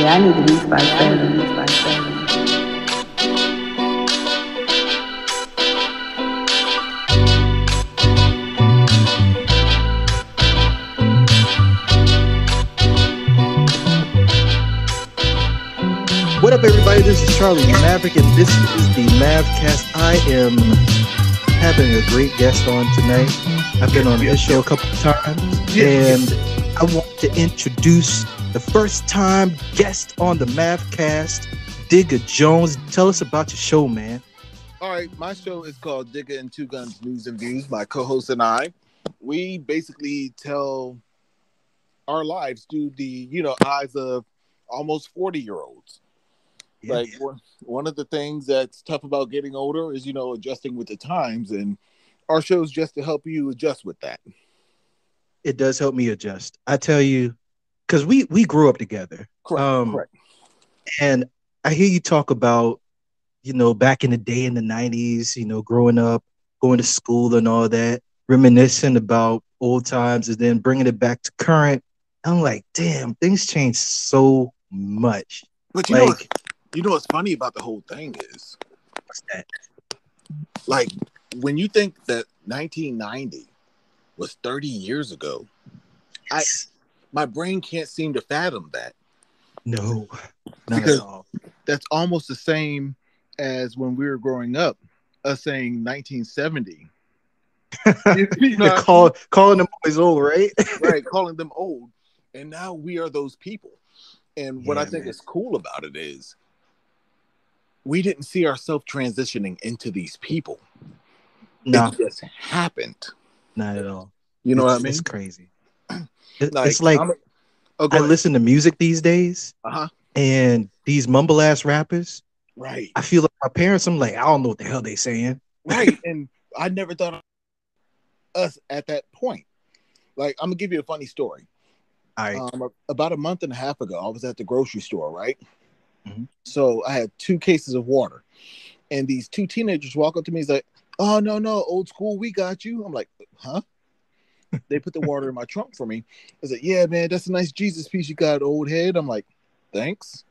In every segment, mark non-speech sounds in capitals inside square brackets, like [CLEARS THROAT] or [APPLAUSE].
Yeah, I need at least five seven. At least five. What up, everybody? This is Charlie Maveric, and this is the Mavcast. I am having a great guest on tonight. I've been on his show a couple of times, and I want to introduce the first time guest on the Mavcast, Digga Jones. Tell us about your show, man. All right, my show is called Digga and Two Guns News and Views. My co-host and I, we basically tell our lives through the you know eyes of almost forty year olds. Yeah. Like one, one of the things that's tough about getting older is you know adjusting with the times, and our show is just to help you adjust with that. it does help me adjust. I tell you, because we we grew up together. Correct. Um, correct. And I hear you talk about, you know, back in the day in the 90s, you know, growing up, going to school and all that, reminiscing about old times and then bringing it back to current. I'm like, damn, things change so much. But you know, Like, what- you know what's funny about the whole thing is, what's that? like, when you think that 1990 was 30 years ago, I my brain can't seem to fathom that. No, not Because- at all. that's almost the same as when we were growing up, us saying 1970. you, [LAUGHS] you know, Call, calling them boys old, right? right, [LAUGHS] calling them old, and now we are those people. And what I think man. is cool about it is we didn't see ourselves transitioning into these people. no, It just happened. not at all. You know it's, what I mean? It's crazy. It- it's like a- oh, I listen to music these days, Uh huh. and these mumble ass rappers. Right. I feel like my parents. I'm like, I don't know what the hell they saying. right [LAUGHS] and i never thought of us at that point like i'm gonna give you a funny story right, um, about a month and a half ago i was at the grocery store right Mhm. so i had two cases of water and these two teenagers walk up to me he's like oh no no old school we got you i'm like huh they put the water in my trunk for me. I said yeah man that's a nice jesus piece you got old head. I'm like thanks.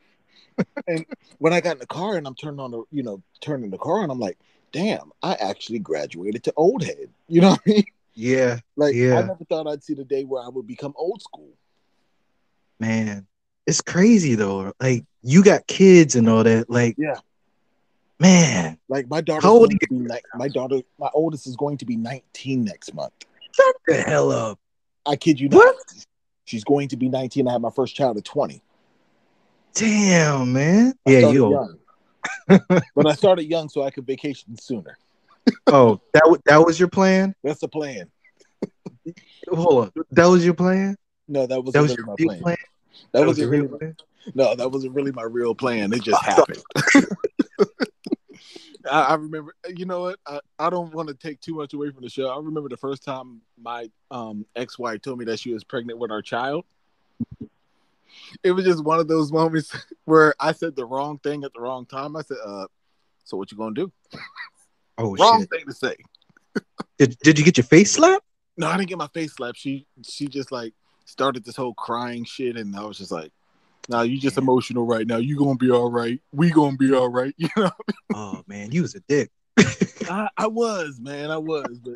And when i got in the car and i'm turning on the you know turning the car and i'm like damn i actually graduated to old head. You know what i mean? Yeah, like Yeah. i never thought i'd see the day where i would become old school. Man, it's crazy though. Like you got kids and all that. Like, Yeah. man, like my daughter How old to be my daughter my oldest is going to be 19 next month shut the hell up. i kid you not What? she's going to be 19 i have my first child at 20 Damn, man. I Yeah, you. old. young. [LAUGHS] but i started young so i could vacation sooner Oh, that wa- that was your plan. that's the plan Hold on, that was your plan. no that wasn't That was really your my plan. plan. that was wasn't your real plan. no that wasn't really my real plan it just oh, happened [LAUGHS] I, I remember you know what? I, I don't want to take too much away from the show. I remember the first time my um ex-wife told me that she was pregnant with our child. It was just one of those moments [LAUGHS] where i said the wrong thing at the wrong time. I said uh so what you gonna do? Oh [LAUGHS] wrong shit. thing to say. Did Did you get your face slapped? no i didn't get my face slapped. She she just like started this whole crying shit and i was just like nah you just Yeah. emotional right now you gonna be all right we gonna be all right [LAUGHS] you know Oh man, you was a dick. I, I was, man, I was, but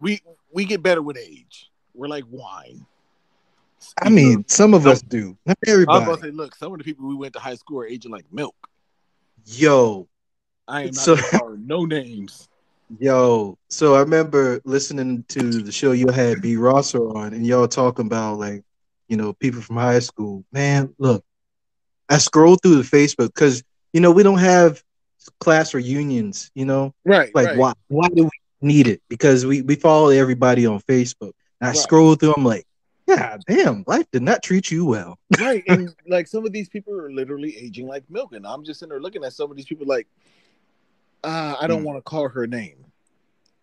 we we get better with age. We're like wine. I mean, some of us do. Not everybody. I was everybody. about to say, look, some of the people we went to high school are aging like milk. Yo, I am not So- no names. Yo, so I remember listening to the show you had B Rosser on, and y'all talking about like, you know, people from high school. Man, look, I scrolled through the Facebook because you know we don't have class reunions. You know, Right, like why? Why do we need it? Because we we follow everybody on Facebook. And I Right. scrolled through. I'm like, yeah, damn, life did not treat you well. [LAUGHS] right, and like some of these people are literally aging like milk, and I'm just sitting there looking at some of these people like, uh, I don't Hmm. want to call her name,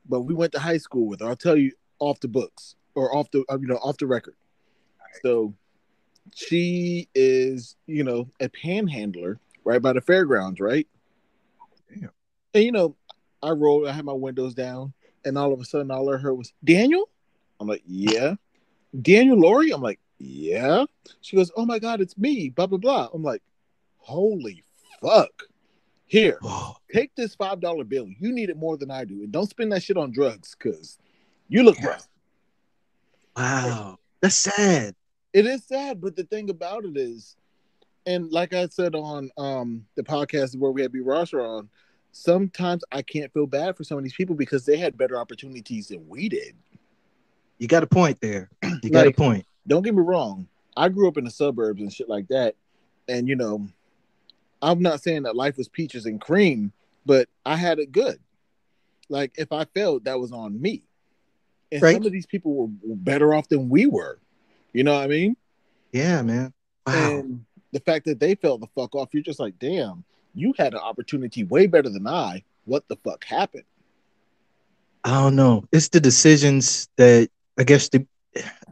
but we went to high school with her. I'll tell you off the books or off the uh, you know off the record. So she is you know a panhandler right by the fairgrounds, right? Damn. And you know, I rolled, I had my windows down, and all of a sudden all I heard was Daniel. I'm like, yeah. Daniel Laurie? I'm like, yeah. She goes, oh my God, it's me, blah, blah, blah. I'm like, holy fuck. Here, [SIGHS] take this $5 bill. You need it more than I do. And don't spend that shit on drugs because you look Yeah. rough. wow. That's sad. It is sad, but the thing about it is, and like I said on um the podcast where we had B Rosser on, sometimes I can't feel bad for some of these people because they had better opportunities than we did. You got a point there. [CLEARS THROAT] You got Like- a point. don't get me wrong. I grew up in the suburbs and shit like that. And you know, I'm not saying that life was peaches and cream, but I had it good. Like if I failed, that was on me. And Right. some of these people were better off than we were. You know what I mean? Yeah, man. Wow. And the fact that they fell the fuck off, you're just like, damn, you had an opportunity way better than I. What the fuck happened? I don't know. It's the decisions that I guess the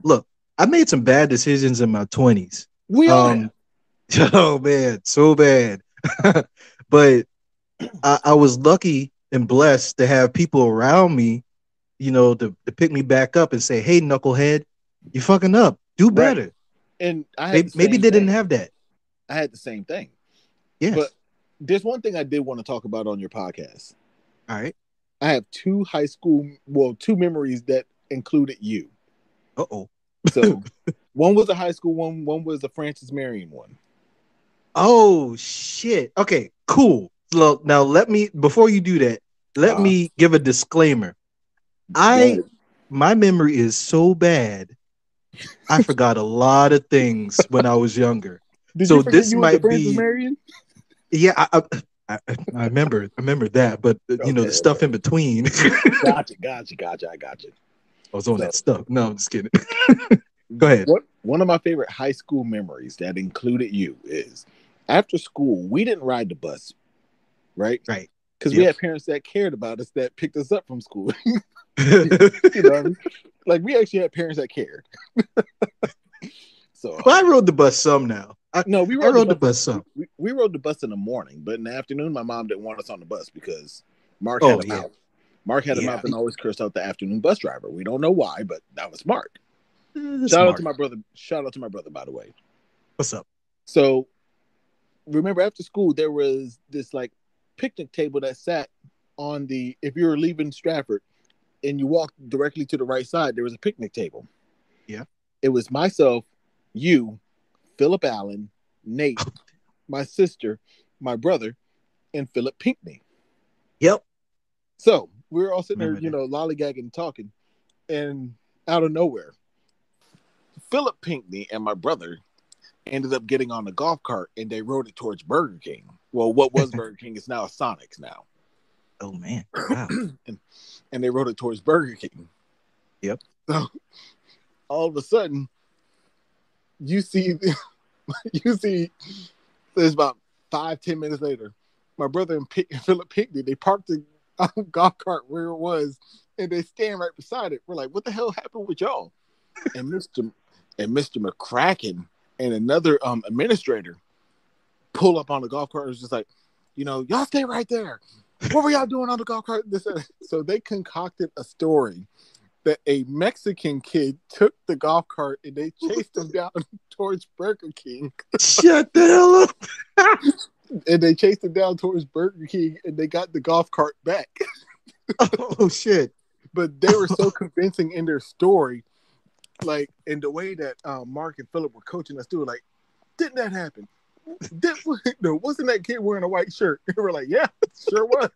look. I made some bad decisions in my twenties. We all. Um, [LAUGHS] oh man, so bad. [LAUGHS] but I, I was lucky and blessed to have people around me, you know, to, to pick me back up and say, "Hey, knucklehead, you fucking up. Do better." and I had Maybe, the maybe same they didn't have that. I had the same thing. Yes. But- There's one thing I did want to talk about on your podcast. All right. I have two high school, well, two memories that included you. Uh oh. So [LAUGHS] one was a high school one, one was a Francis Marion one. Oh shit. Okay, cool. Look, now let me before you do that, let Uh-huh. me give a disclaimer. I my memory is so bad. [LAUGHS] I forgot a lot of things when I was younger. Did so you this you might be- Marion? Yeah, I, I, I, remember I remember that, but you know Okay, the stuff okay. in between. Gotcha, [LAUGHS] gotcha, gotcha. I got you. I was on that stuff. No, I'm just kidding. [LAUGHS] Go ahead. What one of my favorite high school memories that included you is after school we didn't ride the bus, right? Right. Because we had parents that cared about us that picked us up from school. You know, what I mean? [LAUGHS] like we actually had parents that cared. [LAUGHS] so well, I rode the bus some now. I, no, we rode, rode the the bus. bus some. We, we rode the bus in the morning, but in the afternoon, my mom didn't want us on the bus because Mark Oh, had a yeah. mouth. Mark had a Yeah. mouth and always cursed out the afternoon bus driver. We don't know why, but that was Mark. Eh, Shout out to my brother. Shout out to my brother, by the way. What's up? So remember after school there was this like picnic table that sat on the if you were leaving Stratford and you walked directly to the right side, there was a picnic table. Yeah. It was myself, you, Philip Allen, Nate, [LAUGHS] my sister, my brother, and Philip Pinkney. Yep. So we were all sitting there, Remember you know, lollygagging and talking, and out of nowhere, Philip Pinkney and my brother ended up getting on the golf cart and they rode it towards Burger King. Well, what was [LAUGHS] Burger King is now a Sonic's now. Oh man. Wow. [CLEARS THROAT] and, and they wrote it towards Burger King. Yep. So all of a sudden, you see, [LAUGHS] you see, there's about five, ten minutes later, my brother and Pick, [LAUGHS] Philip Pinkney, they parked the um, [LAUGHS] golf cart where it was, and they stand right beside it. We're like, what the hell happened with y'all? And Mr. and Mr. McCracken and another um administrator pull up on the golf cart and was just like, you know, y'all stay right there. What were y'all doing on the golf cart? So they concocted a story that a Mexican kid took the golf cart and they chased him down [LAUGHS] towards Burger King. Shut the hell up. [LAUGHS] And they chased him down towards Burger King and they got the golf cart back. Oh shit. But they were so convincing in their story, like in the way that um, Mark and Philip were coaching us through, like, didn't that happen? Did, no, wasn't that kid wearing a white shirt? And [LAUGHS] we're like, yeah, sure was.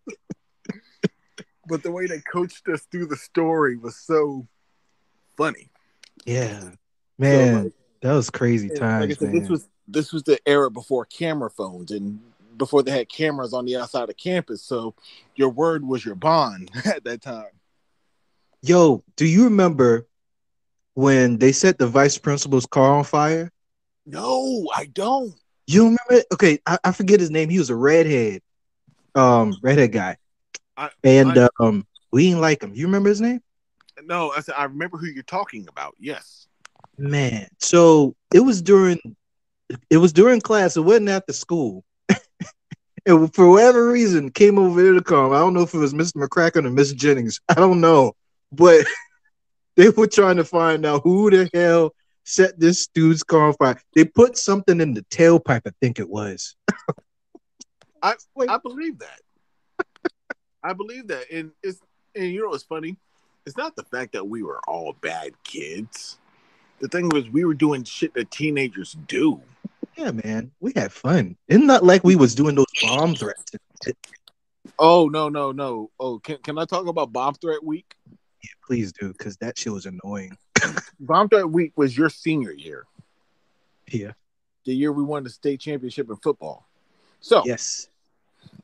[LAUGHS] but the way they coached us through the story was so funny. Yeah. Man, like, that was crazy And times, like said, man. this was this was the era before camera phones and before they had cameras on the outside of campus. So your word was your bond [LAUGHS] at that time. Yo, do you remember when they set the vice principal's car on fire? No, I don't. You remember? Okay, I, I forget his name. He was a redhead, um, redhead guy, I- and I- um, we didn't like him. You remember his name? No, I said I remember who you're talking about. Yes. Man, so it was during, it was during class. It wasn't after school. [LAUGHS] and for whatever reason, came over to come. I don't know if it was Mr. McCracken or Miss Jennings. I don't know, but [LAUGHS] they were trying to find out who the hell set this dude's car on fire. They put something in the tailpipe, I think it was. [LAUGHS] I Like- I believe that. [LAUGHS] I believe that, and it's and you know what's funny? It's not the fact that we were all bad kids. The thing was, we were doing shit that teenagers do. Yeah, man, we had fun. It's not like we was doing those bomb threats. Oh no no no! Oh, can can I talk about Bomb Threat Week? Yeah, Please do, because that shit was annoying. Bomb Threat Week was your senior year, Yeah. the year we won the state championship in football. So Yes.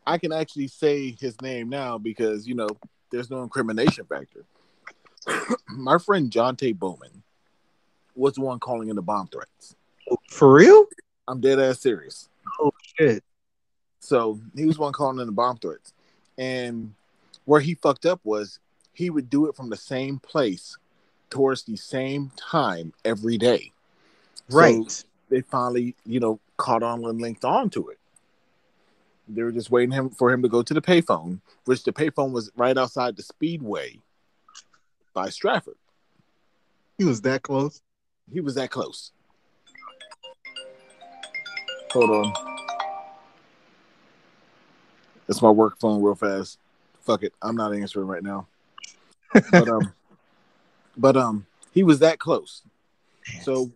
I can actually say his name now because you know there's no incrimination factor. [CLEARS THROAT] My friend John T. Bowman was the one calling in the bomb threats. Oh, for real? I'm dead ass serious. Oh shit. So he was one calling in the bomb threats, and where he fucked up was he would do it from the same place towards the same time every day. So Right. they finally, you know, caught on and linked on to it. They were just waiting him for him to go to the payphone, which the payphone was right outside the speedway by Stratford. he was that close. He was that close. Hold on. That's my work phone real fast. Fuck it. I'm not answering right now. but um [LAUGHS] but um he was that close. So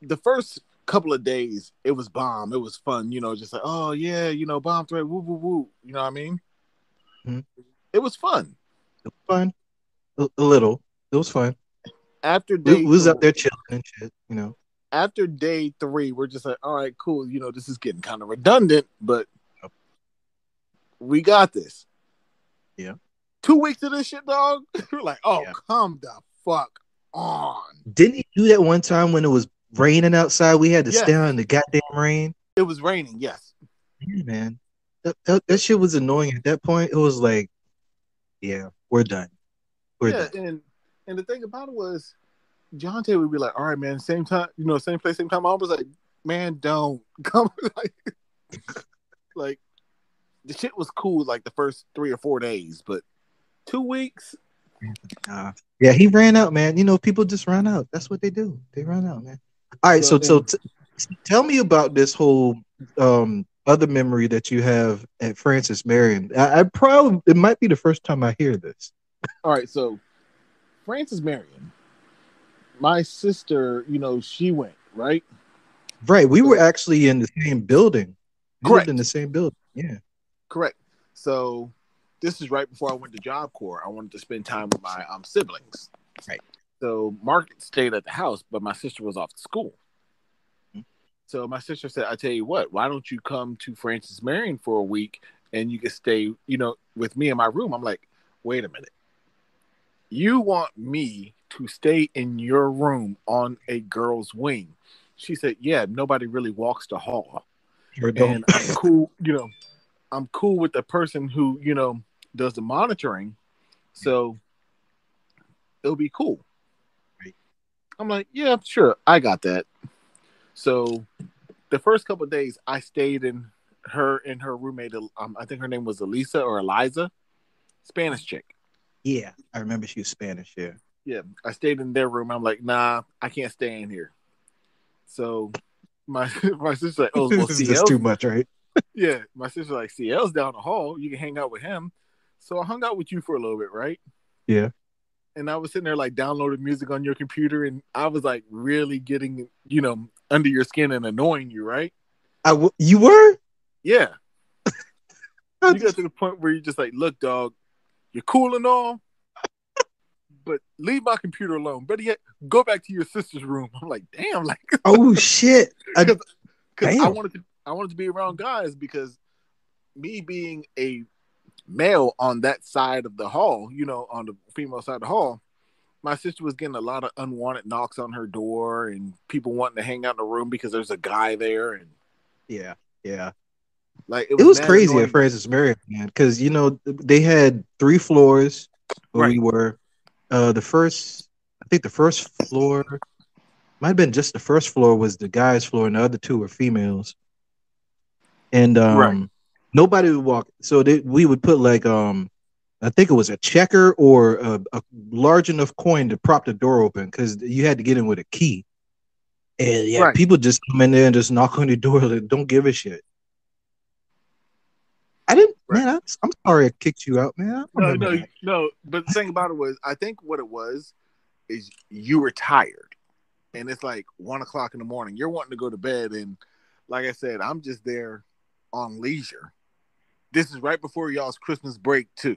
the first couple of days it was bomb. It was fun, you know, just like, oh yeah, you know, bomb threat, woo woo woo. You know what I mean? Mhm. It was fun. It was fun. A, a little. It was fun. After day We, we was three- up there chilling and shit, you know. after day three, we're just like, all right, cool. You know, this is getting kind of redundant, but we got this. Yeah. Two weeks of this shit, dog. [LAUGHS] we're like, oh, Yeah. come the fuck on. Didn't he do that one time when it was raining outside? We had to Yes. stay out in the goddamn rain. It was raining, yes. Yeah, man. That, that, that shit was annoying at that point. It was like, yeah, we're done. We're yeah, done. and and the thing about it was, John T. would be like, all right, man, same time, you know, same place, same time. I was like, man, don't [LAUGHS] come. like, like the shit was cool like the first three or four days, but two weeks, Nah. Yeah, he ran out, man. You know, people just run out. That's what they do. They run out, man. All right, so So, so t- tell me about this whole um other memory that you have at Francis Marion. I, I probably it might be the first time I hear this. All right, so Francis Marion, my sister, you know, she went right. Right, we were actually in the same building. We Correct. in the same building. Yeah. Correct. So this is right before I went to Job Corps. I wanted to spend time with my um, siblings. Right. So Mark stayed at the house, but my sister was off to school. Mhm. So my sister said, "I tell you what, why don't you come to Francis Marion for a week and you can stay, you know, with me in my room?" I'm like, "Wait a minute. You want me to stay in your room on a girl's wing?" She said, "Yeah, nobody really walks the hall." Sure and I'm cool, you know, I'm cool with the person who, you know, does the monitoring. So it'll be cool. I'm like, yeah, sure, I got that. So the first couple days I stayed in her and her roommate, um, I think her name was Elisa or Eliza, Spanish chick. Yeah, I remember she was Spanish. Yeah. Yeah, I stayed in their room. I'm like, nah, I can't stay in here. So my [LAUGHS] my sister's like, oh, [LAUGHS] well, this is CL just too much, right? [LAUGHS] Yeah, my sister's like, CL's down the hall. You can hang out with him. So I hung out with you for a little bit, right? Yeah. And I was sitting there like downloading music on your computer, and I was like really getting, you know, under your skin and annoying you, right? I w- you were. Yeah. [LAUGHS] You got to the point where you're just like, look, dog, you're cool and all, but leave my computer alone. Better yet, go back to your sister's room. I'm like, damn, like, [LAUGHS] oh shit! I, because I Damn. wanted to I wanted to be around guys because me being a male on that side of the hall, you know, on the female side of the hall, my sister was getting a lot of unwanted knocks on her door and people wanting to hang out in the room because there's a guy there and yeah, yeah. like It was mad crazy annoying. at Francis Marion, man, because you know they had three floors where we were. Uh, the first, I think, the first floor might have been just the first floor was the guys' floor, and the other two were females. And um, Right. Nobody would walk. So they, we would put like um, I think it was a checker or a, a large enough coin to prop the door open because you had to get in with a key. And yeah, Right. people just come in there and just knock on the door. Like, don't give a shit. I didn't, Right. man. I'm, I'm sorry I kicked you out, man. No, no, that. no. But the thing about it was, I think what it was is you were tired, and it's like one o'clock in the morning. You're wanting to go to bed, and like I said, I'm just there on leisure. This is right before y'all's Christmas break too.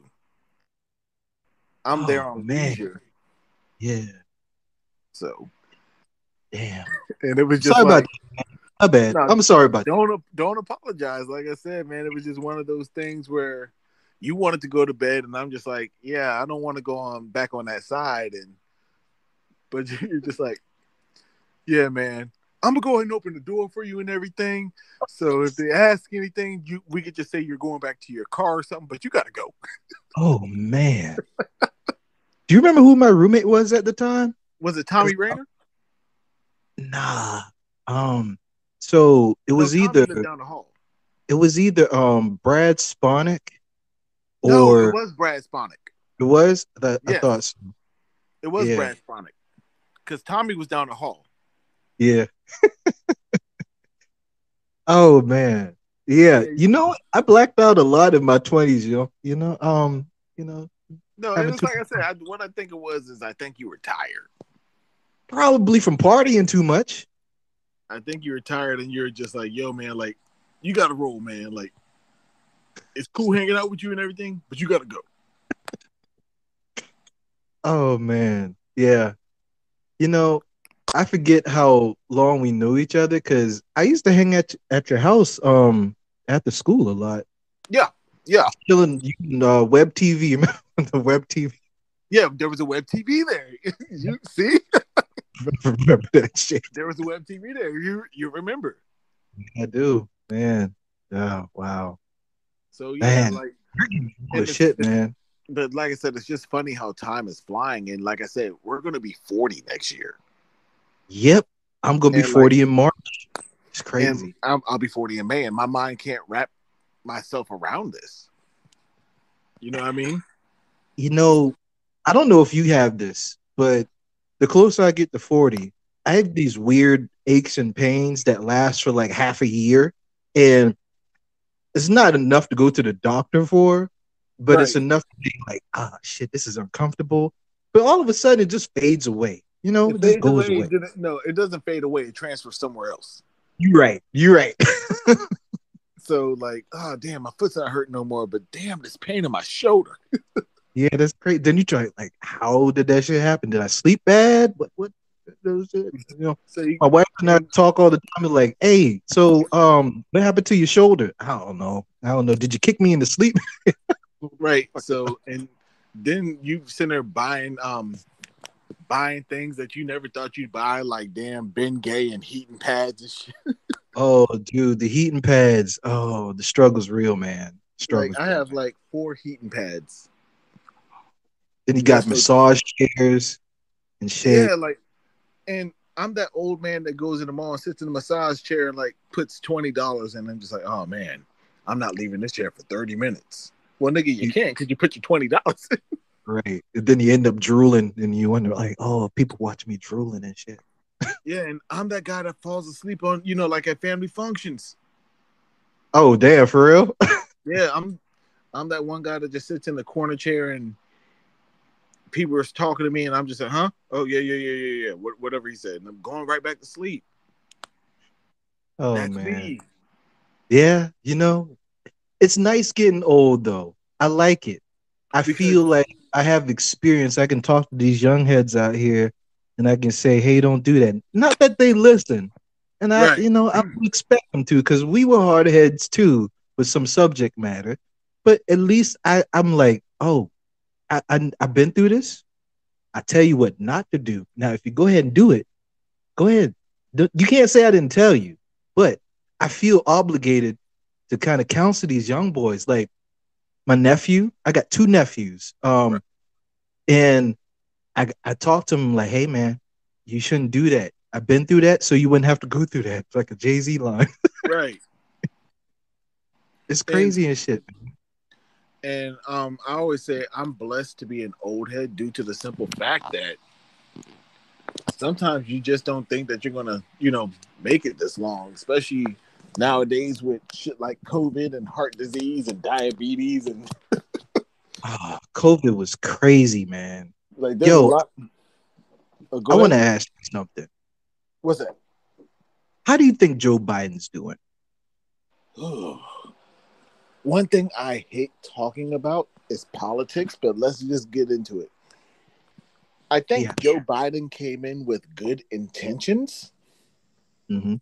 I'm oh, there Oh, on man. leisure, Yeah, so damn. and it was just sorry like about that. My bad. No, I'm sorry about that. don't don't apologize. Like I said, man, it was just one of those things where you wanted to go to bed, and I'm just like, yeah, I don't want to go on back on that side, and but [LAUGHS] you're just like, yeah, man, I'm gonna go ahead and open the door for you and everything. So if they ask anything, you we could just say you're going back to your car or something, but you gotta go. Oh man. Do you remember who my roommate was at the time? Was it Tommy Rayner? Nah. Um. So it was No, either down the hall. it was either um Brad Sponick No, or it was Brad Sponick. it was that I thought so. It was Yeah. Brad Sponick because Tommy was down the hall. Yeah. oh man. Yeah. You know, I blacked out a lot in my twenties, yo. You know, um, you know, No, it was too- like I said. I, what I think it was is I think you were tired. probably from partying too much. I think you were tired and you're just like, yo, man, like, you gotta roll, man. Like, it's cool hanging out with you and everything, but you gotta go. Oh man. Yeah. You know, I forget how long we knew each other because I used to hang at at your house um at the school a lot. Yeah, yeah. Chilling using uh, web TV, [LAUGHS] the web TV. yeah. There was a web TV there. [LAUGHS] you see, [LAUGHS] remember that shit. there was a web TV there. You you remember? I do, man. Oh wow. So yeah, Man. like, Oh shit, man. but like I said, it's just funny how time is flying. And like I said, we're gonna be forty next year. Yep. I'm gonna be And, like- 40 in March. It's And crazy. I'm, I'll be 40 in May, and my mind can't wrap myself around this. You know what I mean? you know, I don't know if you have this, but the closer I get to 40, I have these weird aches and pains that last for like half a year. And it's not enough to go to the doctor for, but it's enough to be like, ah, shit, this is uncomfortable. But all of a sudden, it just fades away. You know, it, just goes away, it no, it doesn't fade away. It transfers somewhere else. You're right. You're right. [LAUGHS] So like, oh damn, my foot's not hurting no more. But damn, this pain in my shoulder. [LAUGHS] yeah, that's great. Then you try, like, how did that shit happen? Did I sleep bad? What? What? Those shit? You know, So you, my wife and I talk all the time. Like, hey, so um, what happened to your shoulder? I don't know. I don't know. Did you kick me into sleep? [LAUGHS] right. So and then you sitting there buying um buying things that you never thought you'd buy, like damn Bengay and heating pads and shit. [LAUGHS] Oh, dude, the heating pads. Oh, the struggle's real, man. Struggle's Like I have man. like four heating pads. Then you got massage chairs and shit. Yeah, like, and I'm that old man that goes in the mall and sits in the massage chair and like puts twenty dollars, and I'm just like, oh man, I'm not leaving this chair for thirty minutes. Well, nigga, you can't because you put your twenty dollars. [LAUGHS] Right. And then you end up drooling and you wonder, like, oh, people watch me drooling and shit. yeah, and I'm that guy that falls asleep on, you know, like at family functions. Oh, damn, for real? [LAUGHS] Yeah, I'm, I'm that one guy that just sits in the corner chair and people are talking to me, and I'm just like, huh? Oh yeah, yeah, yeah, yeah, yeah. What, whatever he said, and I'm going right back to sleep. Oh, That's man. me. Yeah, you know, it's nice getting old though. I like it. I Because- feel like I have experience. I can talk to these young heads out here and I can say, hey, don't do that. Not that they listen. And I, Right. you know, I expect them to because we were hard heads too with some subject matter. But at least I, I'm like, oh, I, I, I've been through this. I tell you what not to do. Now, if you go ahead and do it, go ahead. You can't say I didn't tell you, but I feel obligated to kind of counsel these young boys. Like my nephew, I got two nephews. Um, Right. and I I talked to him like, hey man, you shouldn't do that. I've been through that, so you wouldn't have to go through that. It's like a Jay Z line. [LAUGHS] Right. it's crazy and shit. And um, I always say I'm blessed to be an old head due to the simple fact that sometimes you just don't think that you're gonna, you know, make it this long, especially nowadays with shit like COVID and heart disease and diabetes and [LAUGHS] Ah, COVID was crazy, man. like Yo, a lot. Oh, I want to ask you something. What's that? How do you think Joe Biden's doing? [SIGHS] One thing I hate talking about is politics, but let's just get into it. I think Yeah. Joe Biden came in with good intentions. hmm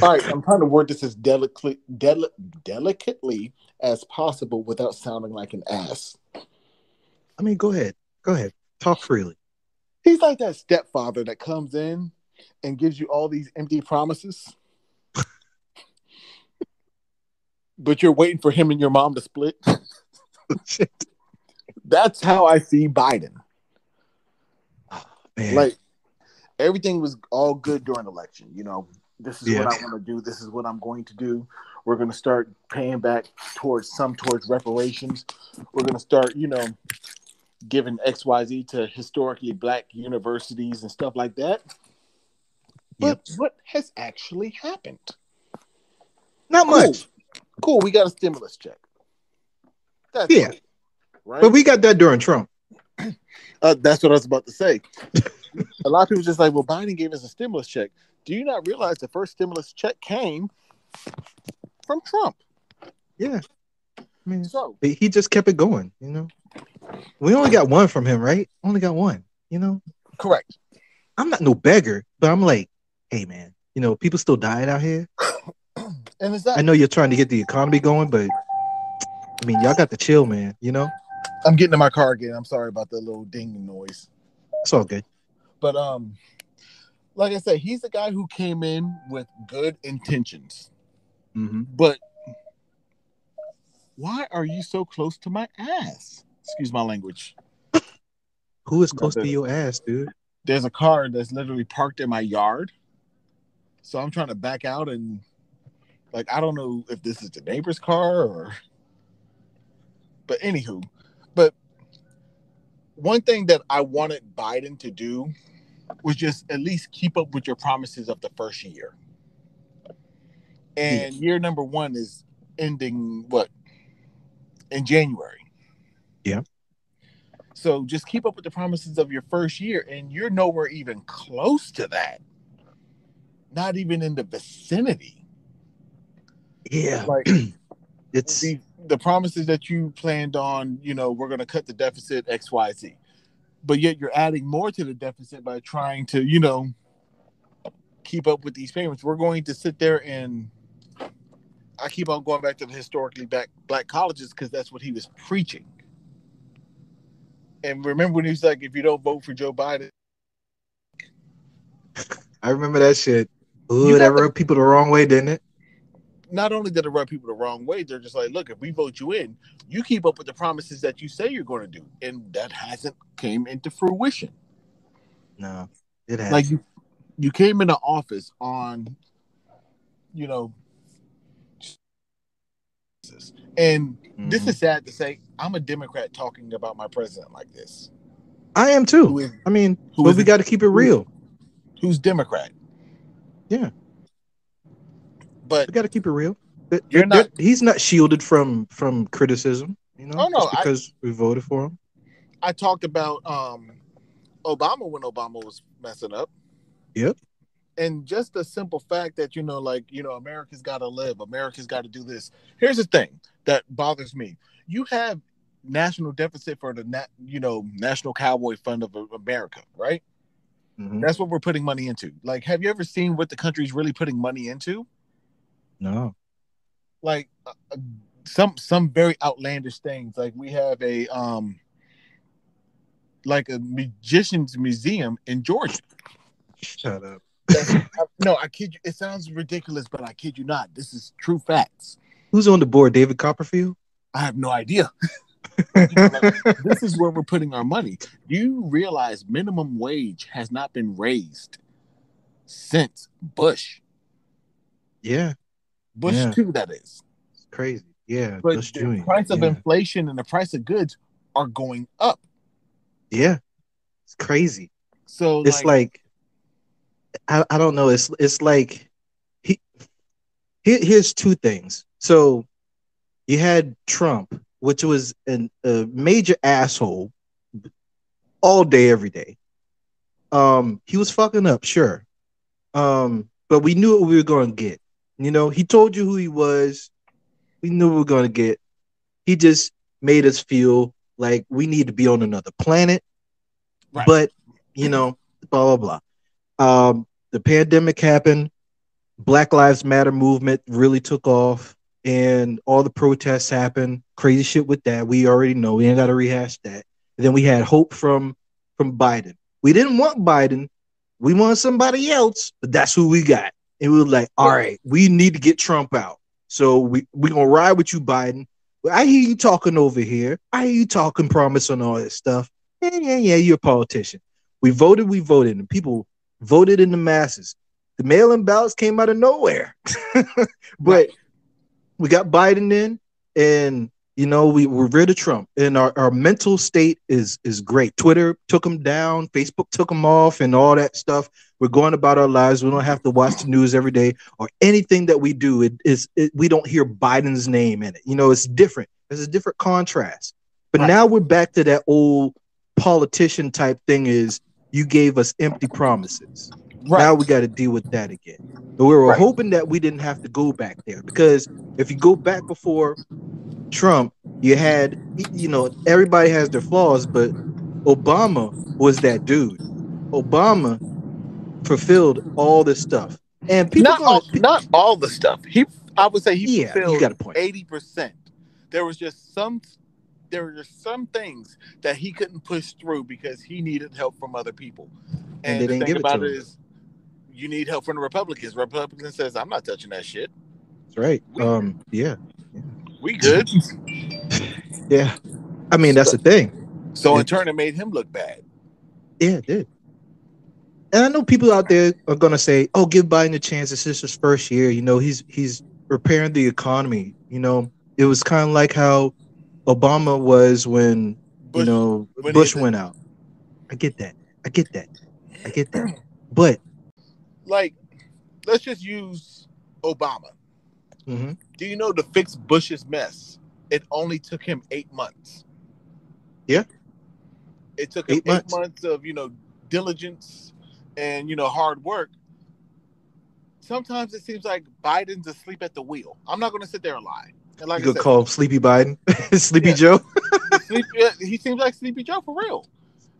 All right, I'm trying to word this as delicately, deli- delicately as possible without sounding like an ass. I mean, go ahead. Go ahead. Talk freely. He's like that stepfather that comes in and gives you all these empty promises, [LAUGHS] but you're waiting for him and your mom to split. Shit. [LAUGHS] That's how I see Biden. Ah, man. Like everything was all good during election. You know, this is Yeah. what I want to do. This is what I'm going to do. We're going to start paying back towards some towards reparations. We're going to start, you know, giving X Y Z to historically black universities and stuff like that. But what has actually happened? not Cool. much. Cool. We got a stimulus check. That's Yeah. right. But we got that during Trump. Uh, that's what I was about to say. [LAUGHS] a lot of people just like, well, Biden gave us a stimulus check. Do you not realize the first stimulus check came from Trump? Yeah. I mean, So he just kept it going, you know. We only got one from him, right? Only got one, you know. correct. I'm not no beggar, but I'm like, hey man, you know, people still dying out here. [CLEARS THROAT] And is that I know you're trying to get the economy going, but I mean, y'all got to chill, man. You know, I'm getting in my car again. I'm sorry about the little ding noise. it's all good. But um, like I said, he's the guy who came in with good intentions. Mm-hmm. But why are you so close to my ass? Excuse my language. Who is close to your ass, dude? There's a car that's literally parked in my yard. So I'm trying to back out and like I don't know if this is the neighbor's car or but anywho. One thing that I wanted Biden to do was just at least keep up with your promises of the first year. And year number one is ending what? In January. Yeah. So just keep up with the promises of your first year, and you're nowhere even close to that. Not even in the vicinity. Yeah, Like [CLEARS THROAT] it's the, the promises that you planned on, you know, we're going to cut the deficit X, Y, Z. But yet you're adding more to the deficit by trying to, you know, keep up with these payments. We're going to sit there and I keep on going back to the historically black black colleges because that's what he was preaching. And remember when he was like, if you don't vote for Joe Biden, I remember that shit. Ooh, that rubbed people the wrong way, didn't it? Not only did it rub people the wrong way, they're just like, look, if we vote you in, you keep up with the promises that you say you're going to do, and that hasn't came into fruition. No, it has. Like you, you came into office on, you know, and this Mhm. is sad to say. I'm a Democrat talking about my president like this. I am too. is I mean, who but we got to keep it real. who's Democrat? Yeah. But We got to keep it real. You're not- he's not shielded from from criticism. You know, Oh, no, just I- because we voted for him. I talked about um Obama when Obama was messing up. Yep. And just the simple fact that you know, like you know, America's got to live. America's got to do this. Here's the thing that bothers me: you have national deficit for the nat, you know, National Cowboy Fund of America, right? Mhm. That's what we're putting money into. Like, have you ever seen what the country's really putting money into? No. Like, uh, uh, some some very outlandish things. Like, we have a um, like a magician's museum in Georgia. Shut up. I- no, I kid you. It sounds ridiculous, but I kid you not. This is true facts. Who's on the board? David Copperfield. I have no idea. [LAUGHS] this is where we're putting our money. Do you realize minimum wage has not been raised since Bush? yeah. Bush Yeah. two, that is. It's crazy. Yeah, But Bush the Jr. price of yeah. inflation and the price of goods are going up. yeah, it's crazy. So It's like, I, I don't know. It's it's like he here, here's two things. So you had Trump, which was an, a major asshole all day, every day. Um, he was fucking up, sure. Um, but we knew what we were going to get. You know, he told you who he was. We knew we were going to get. He just made us feel like we need to be on another planet. Right. But you know, blah blah blah. Um, the pandemic happened. Black Lives Matter movement really took off, and all the protests happened. Crazy shit with that. We already know. We ain't got to rehash that. then we had hope from from Biden. We didn't want Biden. We want somebody else, but that's who we got. And we were like, all right, we need to get Trump out. So we we gonna ride with you, Biden. I hear you talking over here. I hear you talking promise on all this stuff. Yeah, yeah, yeah. You're a politician. We voted, we voted, and people voted in the masses. The mail-in ballots came out of nowhere. [LAUGHS] but we got Biden in, and you know, we, we're rid of Trump. And our, our mental state is is great. Twitter took him down, Facebook took him off, and all that stuff. We're going about our lives. We don't have to watch the news every day or anything that we do. It is it, we don't hear Biden's name in it. You know, it's different. There's a different contrast. But Right. now we're back to that old politician type thing. Is you gave us empty promises. right. Now we got to deal with that again. But we were Right. hoping that we didn't have to go back there because if you go back before Trump, you had, you know, everybody has their flaws, but Obama was that dude. Obama fulfilled all this stuff. And people, not gonna- all, not all the stuff. He, I would say, he yeah, you got a point. eighty percent. There was just some, there were just some things that he couldn't push through because he needed help from other people. And And, they the didn't thing give it to about it him. is, you need help from the Republicans. Republican says, "I'm not touching that shit. That's right. Um, yeah, We good." [LAUGHS] yeah. I mean, that's the thing. so in turn, it made him look bad. Yeah, it did. And I know people out there are gonna say, "Oh, give Biden a chance. This is his first year. You know, he's he's repairing the economy. You know, it was kind of like how Obama was when Bush- you know when Bush went out. I get that. I get that. I get that. [CLEARS THROAT] But Like, let's just use Obama. mhm, Do you know to fix Bush's mess? It only took him eight months. Yeah. It took him Eight eight, months. months. of you know diligence and you know hard work. Sometimes it seems like Biden's asleep at the wheel. I'm not going to sit there and lie. And like you I could call him Sleepy Biden, [LAUGHS] Sleepy Yeah. Joe. sleep, yeah, he seems like Sleepy Joe for real.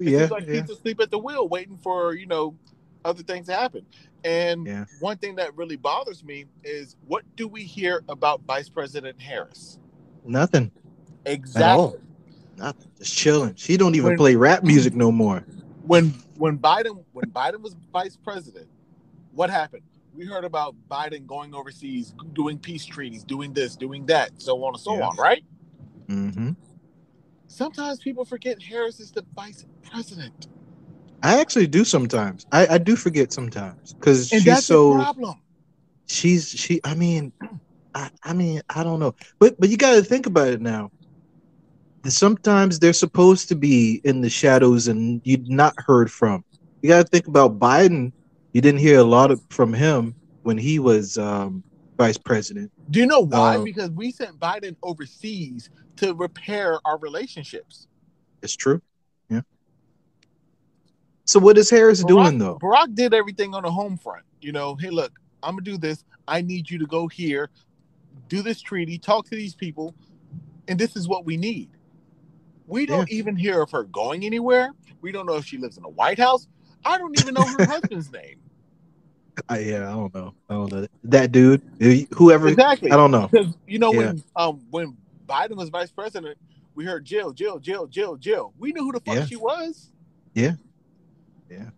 It Yeah, seems like yeah. he's asleep at the wheel, waiting for you know other things to happen. And Yeah. one thing that really bothers me is what do we hear about Vice President Harris? Nothing. Exactly. Nothing. Just chilling. She don't even When- play rap music no more. When when Biden when Biden was vice president, what happened? We heard about Biden going overseas, doing peace treaties, doing this, doing that, so on and so Yeah. on, right? hmm Sometimes people forget Harris is the vice president. I actually do sometimes. I, I do forget sometimes because she's that's so. the problem. she's she i mean [CLEARS THROAT] I, I mean i don't know but but you got to think about it now sometimes they're supposed to be in the shadows and you've not heard from you got to think about biden you didn't hear a lot of, from him when he was um, vice president Do you know why? Um, because we sent Biden overseas to repair our relationships. it's true yeah so what is harris Barack, doing though Barack did everything on the home front. You know, hey, look, I'm gonna do this. I need you to go here, do this treaty, talk to these people, and this is what we need. We don't even hear of her going anywhere. We don't know if she lives in a White House. I don't even know her [LAUGHS] husband's name. I, yeah i don't know i don't know that dude whoever Exactly. i don't know Because you know Yeah. when um when Biden was vice president, we heard Jill, Jill, Jill, Jill, Jill. We knew who the fuck Yeah. she was. Yeah, yeah.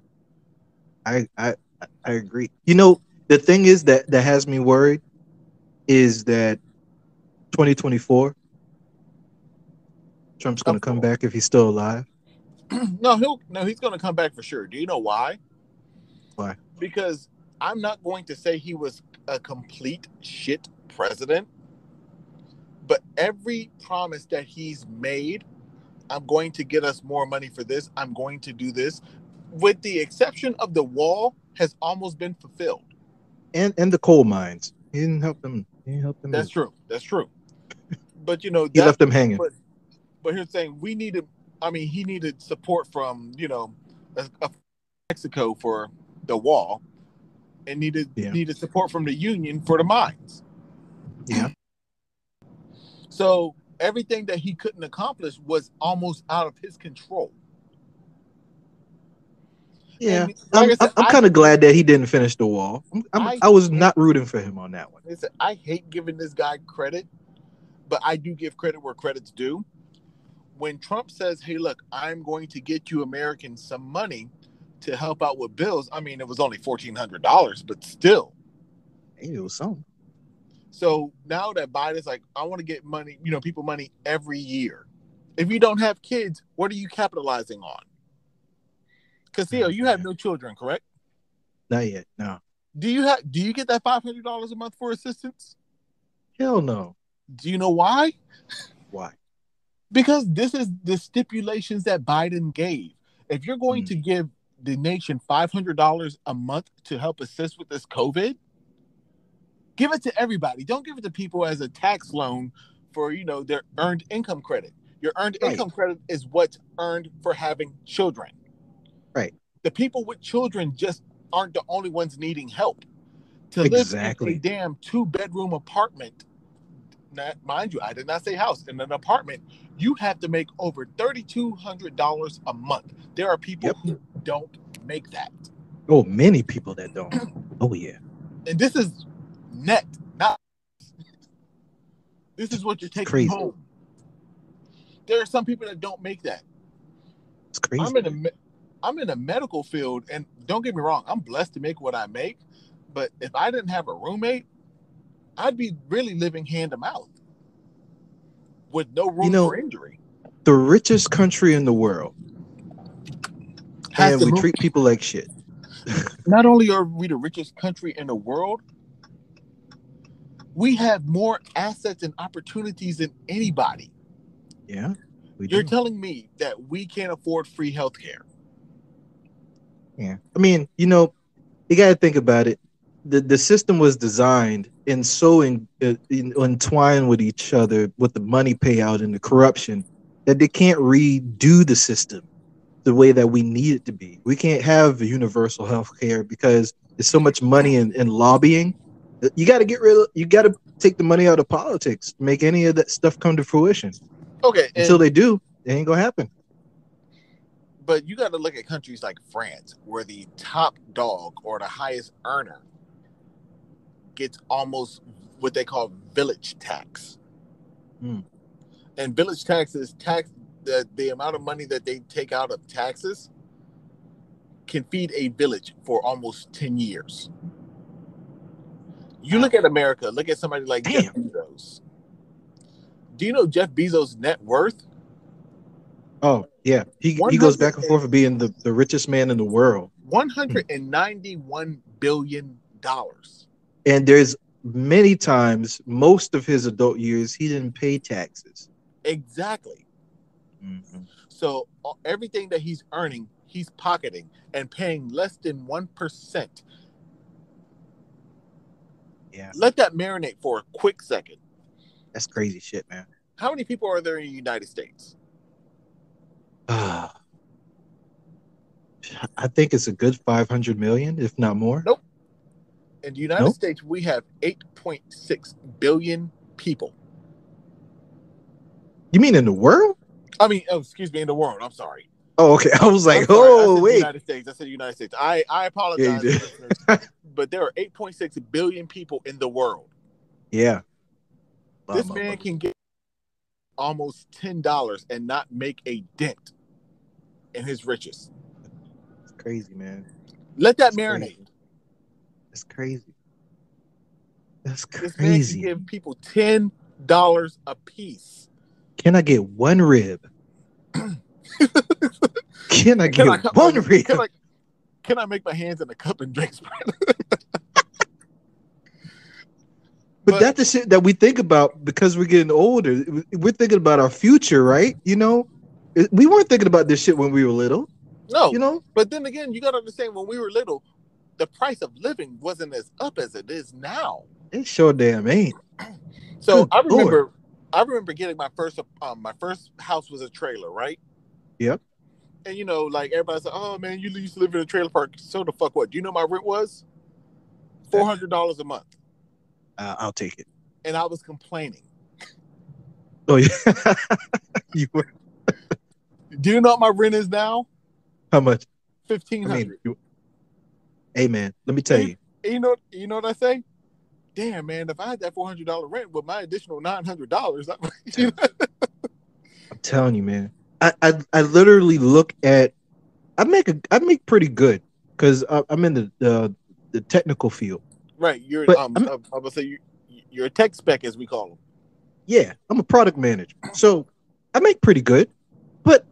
I, I I agree. You know, the thing is that that has me worried is that 2024 Trump's going to come back if he's still alive. [CLEARS THROAT] no, he'll no, he's gonna come back for sure. Do you know why? Why? Because I'm not going to say he was a complete shit president, but every promise that he's made, I'm going to get us more money for this. I'm going to do this, with the exception of the wall, has almost been fulfilled. And and the coal mines. He didn't help them. He didn't help them. That's true. That's true. [LAUGHS] But you know, He that- left them hanging. But but here's the thing: we needed. I mean, he needed support from you know, a, a Mexico for the wall, and needed Yeah. needed support from the Union for the mines. Yeah. [CLEARS THROAT] So everything that he couldn't accomplish was almost out of his control. Yeah. Like I'm, I'm, kind of glad that he didn't finish the wall. I- I was not rooting for him on that one. Listen, I hate giving this guy credit, but I do give credit where credit's due. When Trump says, "Hey, look, I'm going to get you Americans some money to help out with bills," I mean, it was only fourteen hundred dollars, but still. Hey, it was something. So now that Biden's like, "I want to get money, you know, people money every year." If you don't have kids, what are you capitalizing on? Because you have no children, correct? Not yet. No. Do you have? Do you get that five hundred dollars a month for assistance? Hell no. Do you know why? Why? Because this is the stipulations that Biden gave. If you're going Hmm. to give the nation $500 a month to help assist with this COVID, give it to everybody. Don't give it to people as a tax loan for, you know, their earned income credit. Your earned Right. income credit is what's earned for having children. Right. The people with children just aren't the only ones needing help. To live in a damn two bedroom apartment, not, mind you, I did not say house, in an apartment, you have to make over $3,200 a month. There are people Yep. who don't make that. Oh, many people that don't. [CLEARS THROAT] Oh yeah. And this is net, not this is what you're taking crazy. home. There are some people that don't make that. It's crazy. I'm in a I'm in a medical field, and don't get me wrong, I'm blessed to make what I make. But if I didn't have a roommate, I'd be really living hand to mouth with no room You know- for injury. the richest country in the world, Has and we move- treat people like shit. [LAUGHS] Not only are we the richest country in the world, we have more assets and opportunities than anybody. Yeah. You're do. telling me that we can't afford free health care. Yeah. I mean, you know, you got to think about it. The the system was designed and so in, uh, in, entwined with each other with the money payout and the corruption that they can't redo the system the way that we need it to be. We can't have universal health care because there's so much money in, in lobbying. You got to get rid of, you got to take the money out of politics make any of that stuff come to fruition. Okay, Until they do, it ain't going to happen. but you got to look at countries like France, where the top dog or the highest earner gets almost what they call village tax. Hmm. And village tax is tax the, the amount of money that they take out of taxes can feed a village for almost 10 years. You look at America, look at somebody like Jeff Bezos. Do you know Jeff Bezos' net worth? Oh, yeah. He, he goes back and forth for being the, the richest man in the world. $191 billion. And there's many times, most of his adult years, he didn't pay taxes. Exactly. So uh, everything that he's earning, he's pocketing and paying less than 1%. Yeah, Let that marinate for a quick second. that's crazy shit, man. How many people are there in the United States? Ah. [SIGHS] I think it's a good 500 million, if not more. Nope. In the United Nope. States, we have 8.6 billion people. You mean in the world? I mean, oh, excuse me, in the world. I'm sorry. Oh, okay. [LAUGHS] I was like. Oh, wait. United States. I said United States. I, I apologize, Yeah, listeners, [LAUGHS] but there are 8.6 billion people in the world. Yeah. this man can get almost ten dollars and not make a dent in his riches. It's crazy, man. Let that That's marinate. crazy. That's crazy. That's crazy. can give people ten dollars a piece. Can I get one rib? [CLEARS THROAT] Can I get Can I, one my- rib? can I can I make my hands in a cup and drink But, But- that's the shit that we think about because we're getting older. We're thinking about our future, right? You know, we weren't thinking about this shit when we were little. No, You know, but then again, you gotta understand when we were little, the price of living wasn't as up as it is now. it sure damn ain't. [CLEARS THROAT] So Good I remember, Lord. I remember getting my first, um, my first house was a trailer, right? Yep. And you know, like everybody's like, "Oh man, you used to live in a trailer park." So the fuck what? Do you know my rent was four hundred dollars a month, Uh, I'll take it. and I was complaining. [LAUGHS] Oh yeah, [LAUGHS] you were Do you know what my rent is now? how much? Fifteen hundred. I mean, hey man, let me tell you. You know, you know what I say? Damn, man! If I had that four hundred dollar rent with my additional nine hundred dollars, you [LAUGHS] know, I'm telling you, man. I, I I literally look at. I make a I make pretty good because I'm in the, the the technical field. right? You're, But um, I'm- I'm, I'm gonna say you, you're a tech spec, as we call them. Yeah, I'm a product manager, so I make pretty good. But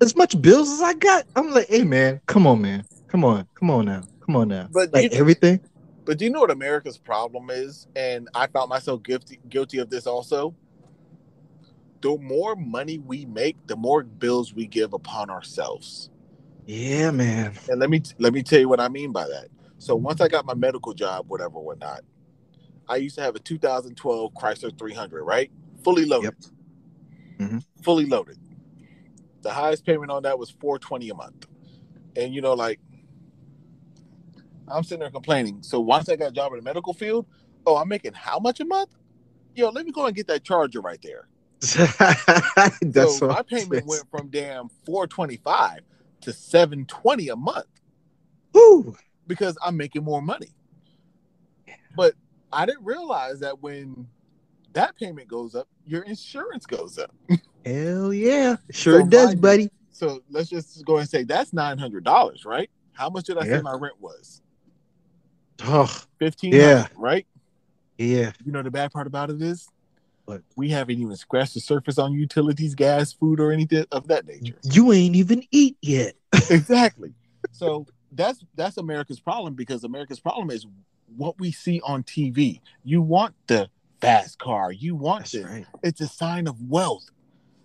as much bills as I got, I'm like, hey man, come on, man, come on, come on now, come on now. But like you- everything. But do you know what America's problem is? And I found myself guilty guilty of this also. The more money we make, the more bills we give upon ourselves. Yeah, man. And let me let me tell you what I mean by that. So once I got my medical job, whatever, whatnot, I used to have a 2012 Chrysler 300, right? Fully loaded. Mhm. Fully loaded. The highest payment on that was 420 a month. And you know, like I'm sitting there complaining. So once I got a job in the medical field, oh, I'm making how much a month? Yo, let me go and get that charger right there. [LAUGHS] That's so my payment went from damn 425 to 720 a month Woo. because I'm making more money. But I didn't realize that when that payment goes up, your insurance goes up. [LAUGHS] Hell yeah, sure So does, mind you- buddy. So let's just go and say that's nine hundred dollars, right? How much did I Yeah. say my rent was? Oh Fifteen. Yeah. right. yeah, You know the bad part about it is, What? we haven't even scratched the surface on utilities, gas, food, or anything of that nature. you ain't even eat yet. [LAUGHS] exactly. So that's that's America's problem because America's problem is what we see on TV. You want the fast car. You want That's this. right. It's a sign of wealth.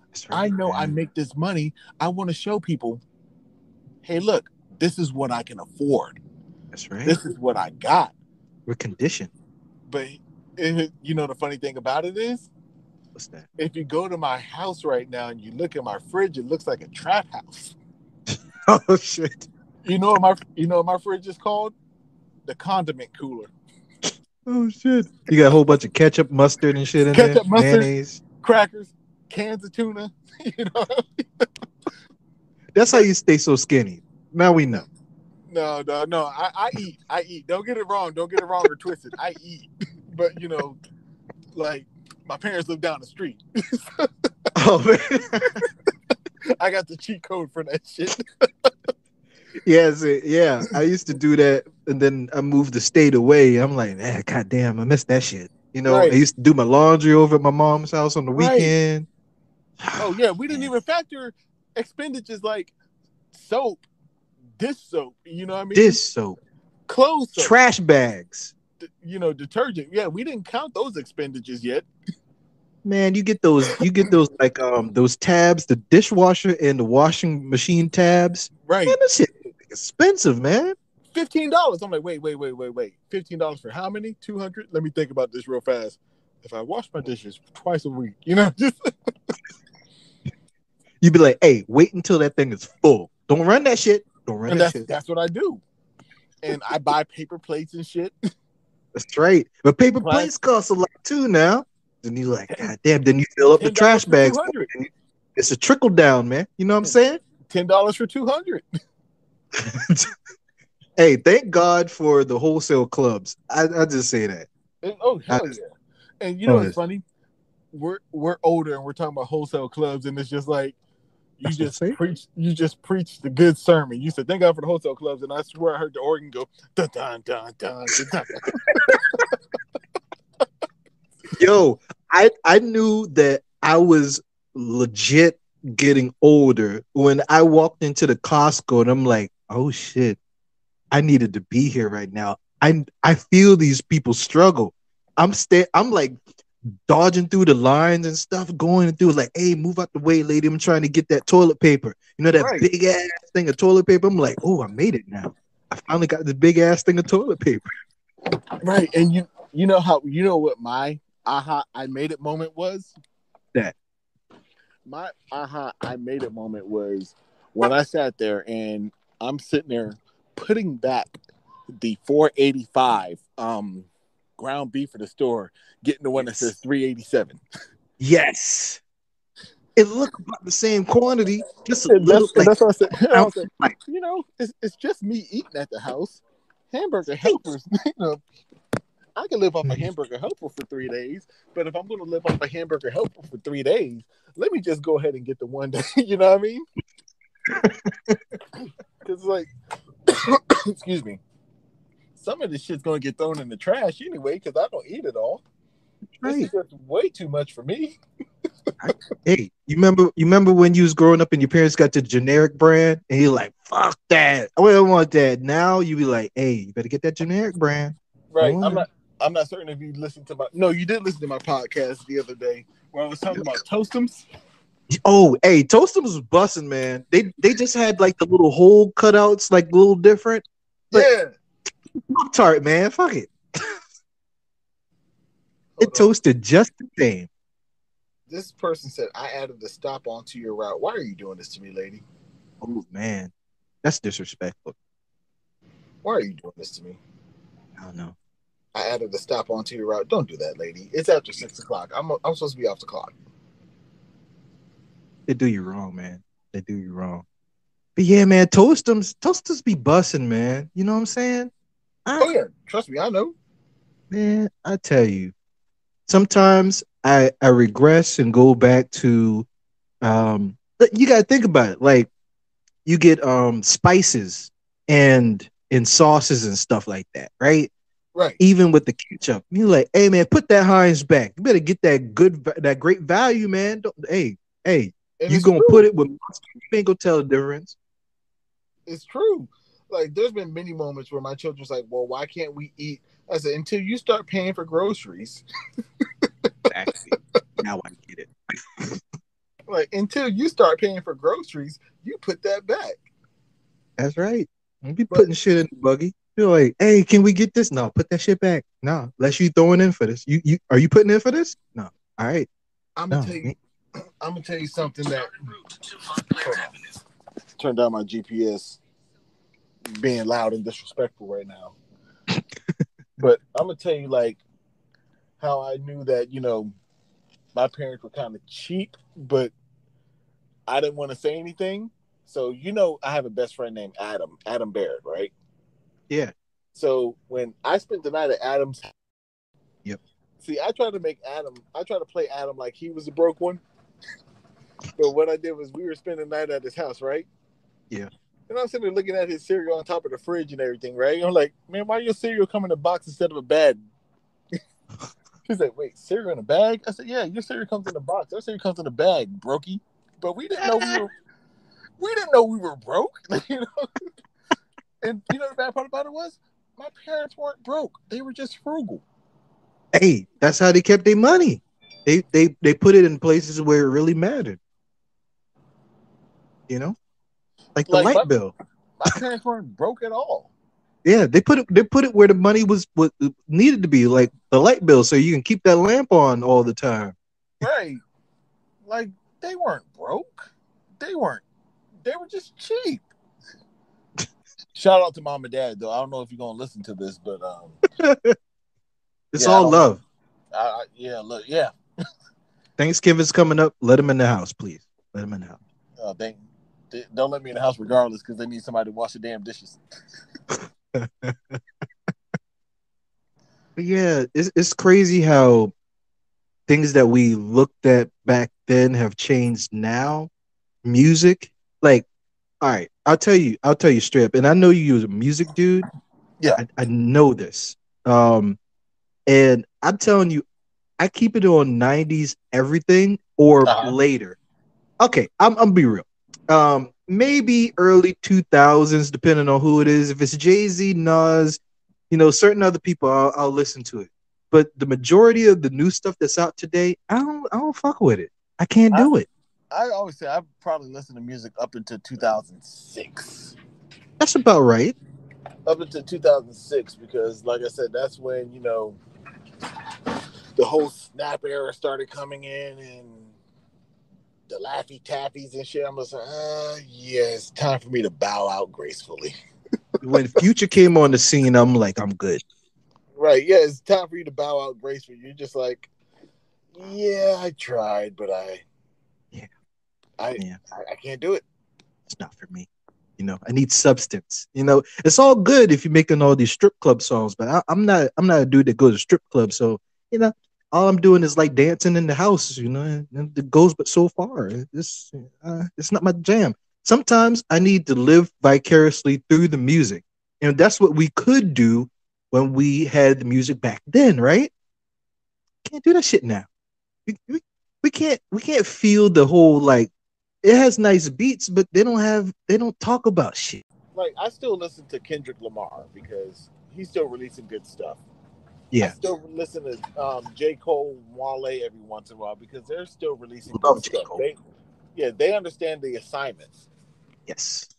That's I know I make this money. I want to show people, hey, look, this is what I can afford. That's right. This is what I got. We're conditioned. But you know the funny thing about it is, What's that? if you go to my house right now and you look at my fridge, it looks like a trap house. [LAUGHS] Oh shit. You know what my you know what my fridge is called? The condiment cooler. Oh shit. You got a whole bunch of ketchup, mustard, and shit in Ketchup, there. mustard. Mayonnaise. Crackers, cans of tuna. [LAUGHS] You know? That's how you stay so skinny. Now we know. No, no, no. I, I eat. I eat. Don't get it wrong. Don't get it wrong or twisted. I eat. [LAUGHS] But you know, like my parents live down the street. [LAUGHS] Oh man. I got the cheat code for that shit. [LAUGHS] yeah, see, yeah. I used to do that, and then I moved the state away. I'm like, man, god damn, I miss that shit. You know, Right. I used to do my laundry over at my mom's house on the Right. weekend. [SIGHS] Oh yeah, we didn't even factor expenditures like soap, dish soap. You know what I mean? Dish soap, clothes soap. trash bags. d- you know, detergent. Yeah, we didn't count those expenditures yet. Man, you get those, you get those like um those tabs, the dishwasher and the washing machine tabs. Right. Man, that shit expensive, man. Fifteen dollars. I'm like, wait, wait, wait, wait, wait. Fifteen dollars for how many? Two hundred. Let me think about this real fast. If I wash my dishes twice a week, you know, [LAUGHS] just You'd be like, hey, wait until that thing is full. Don't run that shit. Don't run and that that's shit. that's what I do. And I buy paper plates and shit. [LAUGHS] That's right. But paper plates cost a lot too now. And you're like, God damn, then you fill up the trash bags. It's a trickle down, man. You know what I'm saying? Ten dollars for two hundred. [LAUGHS] [LAUGHS] hey, thank God for the wholesale clubs. I, I just say that. Oh hell I- yeah! And you know Oh, what's funny? We're we're older and we're talking about wholesale clubs, and it's just like you That's just preach you just preach the good sermon. You said thank God for the hotel clubs, and I swear I heard the organ go dun dun dun dun dun. dun. [LAUGHS] Yo, I I knew that I was legit getting older when I walked into the Costco and I'm like, oh shit, I needed to be here right now. I I feel these people struggle. I'm stay I'm like dodging through the lines and stuff, going through like, hey, move out the way, lady. I'm trying to get that toilet paper. You know that Right. big ass thing of toilet paper. I'm like, oh, I made it now. I finally got the big ass thing of toilet paper. Right. And you you know how you know what my aha I made it moment was? That. My aha I made it moment was when I sat there and I'm sitting there putting back the 485 um ground beef for the store, getting the one that says 387. Yes. It looked about the same quantity, just a And little that's, like, that's what I said. [LAUGHS] I was like, you know, it's, it's just me eating at the house. Hamburger helpers, [LAUGHS] you know, I can live off a Mhm. hamburger helper for three days, but if I'm going to live off a hamburger helper for three days, let me just go ahead and get the one day. [LAUGHS] You know what I mean? Because like, [COUGHS] excuse me, some of this shit's going to get thrown in the trash anyway because I don't eat it all. This is just way too much for me. [LAUGHS] Hey, you remember you remember when you was growing up and your parents got the generic brand and you're like, fuck that. I don't want that. Now you be like, hey, you better get that generic brand. Right. I'm not. I'm not certain if you listened to my. No, you did listen to my podcast the other day where I was talking about toastums. Oh, hey, Toastums was busting, man. They they just had like the little hole cutouts, like a little different. But- yeah. Tart, man. Fuck it. [LAUGHS] It toasted just the same. This person said, "I added the stop onto your route. Why are you doing this to me, lady? Oh man. That's disrespectful. Why are you doing this to me? I don't know. I added the stop onto your route. Don't do that, lady. It's after six o'clock. I'm I'm supposed to be off the clock. They do you wrong, man. They do you wrong. But yeah, man, Toastums, Toastums be bussing, man. You know what I'm saying? I- Oh yeah, trust me, I know. Man, I tell you, sometimes I I regress and go back to um but you gotta think about it. Like you get um spices and and sauces and stuff like that, right? Right. Even with the ketchup. You're like, hey man, put that Heinz back. You better get that good that great value, man. Don't, hey, hey, you gonna true. put it with mustard, you ain't gonna tell the difference. It's true. Like there's been many moments where my children's like, "Well, why can't we eat?" I said, "Until you start paying for groceries, Exactly. now I get it. [LAUGHS] like until you start paying for groceries, you put that back." That's right. Don't be But- putting shit in the buggy. You're like, hey, can we get this? No, put that shit back. No, unless you throwing in for this. You you are you putting in for this? No. All right. I'm gonna tell you. I'm gonna tell you something that. Hold. Turn down my GPS. Being loud and disrespectful right now. [LAUGHS] but I'm gonna tell you like how I knew that you know my parents were kind of cheap, but I didn't want to say anything. So you know, I have a best friend named Adam, Adam Barrett, right? Yeah. So when I spent the night at Adam's, Yep. See, I tried to make Adam. I tried to play Adam like he was the broke one. But what I did was we were spending the night at his house, right? Yeah. And I'm sitting there looking at his cereal on top of the fridge and everything, right? I'm like, man, why your cereal come in a box instead of a bag? [LAUGHS] He's like, wait, cereal in a bag? I said, yeah, your cereal comes in a box. Our cereal comes in a bag, brokey. But we didn't know we were, [LAUGHS] we didn't know we were broke, [LAUGHS] you know. And you know the bad part about it was, my parents weren't broke; they were just frugal. Hey, that's how they kept their money. They they they put it in places where it really mattered. You know? Like the Like light my- bill. My parents weren't broke at all. Yeah, they put it they put it where the money was what needed to be, like the light bill, so you can keep that lamp on all the time. Right. Like they weren't broke. They weren't. They were just cheap. [LAUGHS] Shout out to mom and dad though. I don't know if you're gonna listen to this, but um, [LAUGHS] It's Yeah, all don't- love. I, I, yeah, look, yeah. [LAUGHS] Thanksgiving's coming up. Let them in the house, please. Let them in the house. Uh, they, they don't let me in the house regardless because they need somebody to wash the damn dishes. [LAUGHS] But yeah, it's it's crazy how things that we looked at back then have changed now. Music, like, all right, I'll tell you, I'll tell you straight up, and I know you was a music dude. Yeah. I, I know this. Um, and I'm telling you, I keep it on '90s everything or Uh-huh. later. Okay, I'm I'm be real. Um, maybe early 2000s, depending on who it is. If it's Jay Z, Nas, you know, certain other people, I'll, I'll listen to it. but the majority of the new stuff that's out today, I don't I don't fuck with it. I can't do it. I always say I've probably listened to music up until 2006. That's about right. Up until 2006, because like I said, that's when you know the whole snap era started coming in and the Laffy Taffies and shit. I'm just like, uh, yeah, it's time for me to bow out gracefully. [LAUGHS] when Future came on the scene, I'm like, I'm good. Right? Yeah, it's time for you to bow out gracefully. You're just like, yeah, I tried, but I, Yeah. I, Yeah. I, I can't do it. It's not for me. You know, I need substance. You know, it's all good if you're making all these strip club songs, but I, I'm not. I'm not a dude that goes to strip clubs. So you know, all I'm doing is like dancing in the house. You know, and it goes but so far. It's uh, it's not my jam. Sometimes I need to live vicariously through the music, and that's what we could do when we had the music back then, right? Can't do that shit now. We, we, we can't we can't feel the whole like it has nice beats, but they don't have they don't talk about shit. Like I still listen to Kendrick Lamar because he's still releasing good stuff. I Yeah, still listen to um, J. Cole, Wale every once in a while because they're still releasing Love J. Cole. They, yeah, they understand the assignments. yes.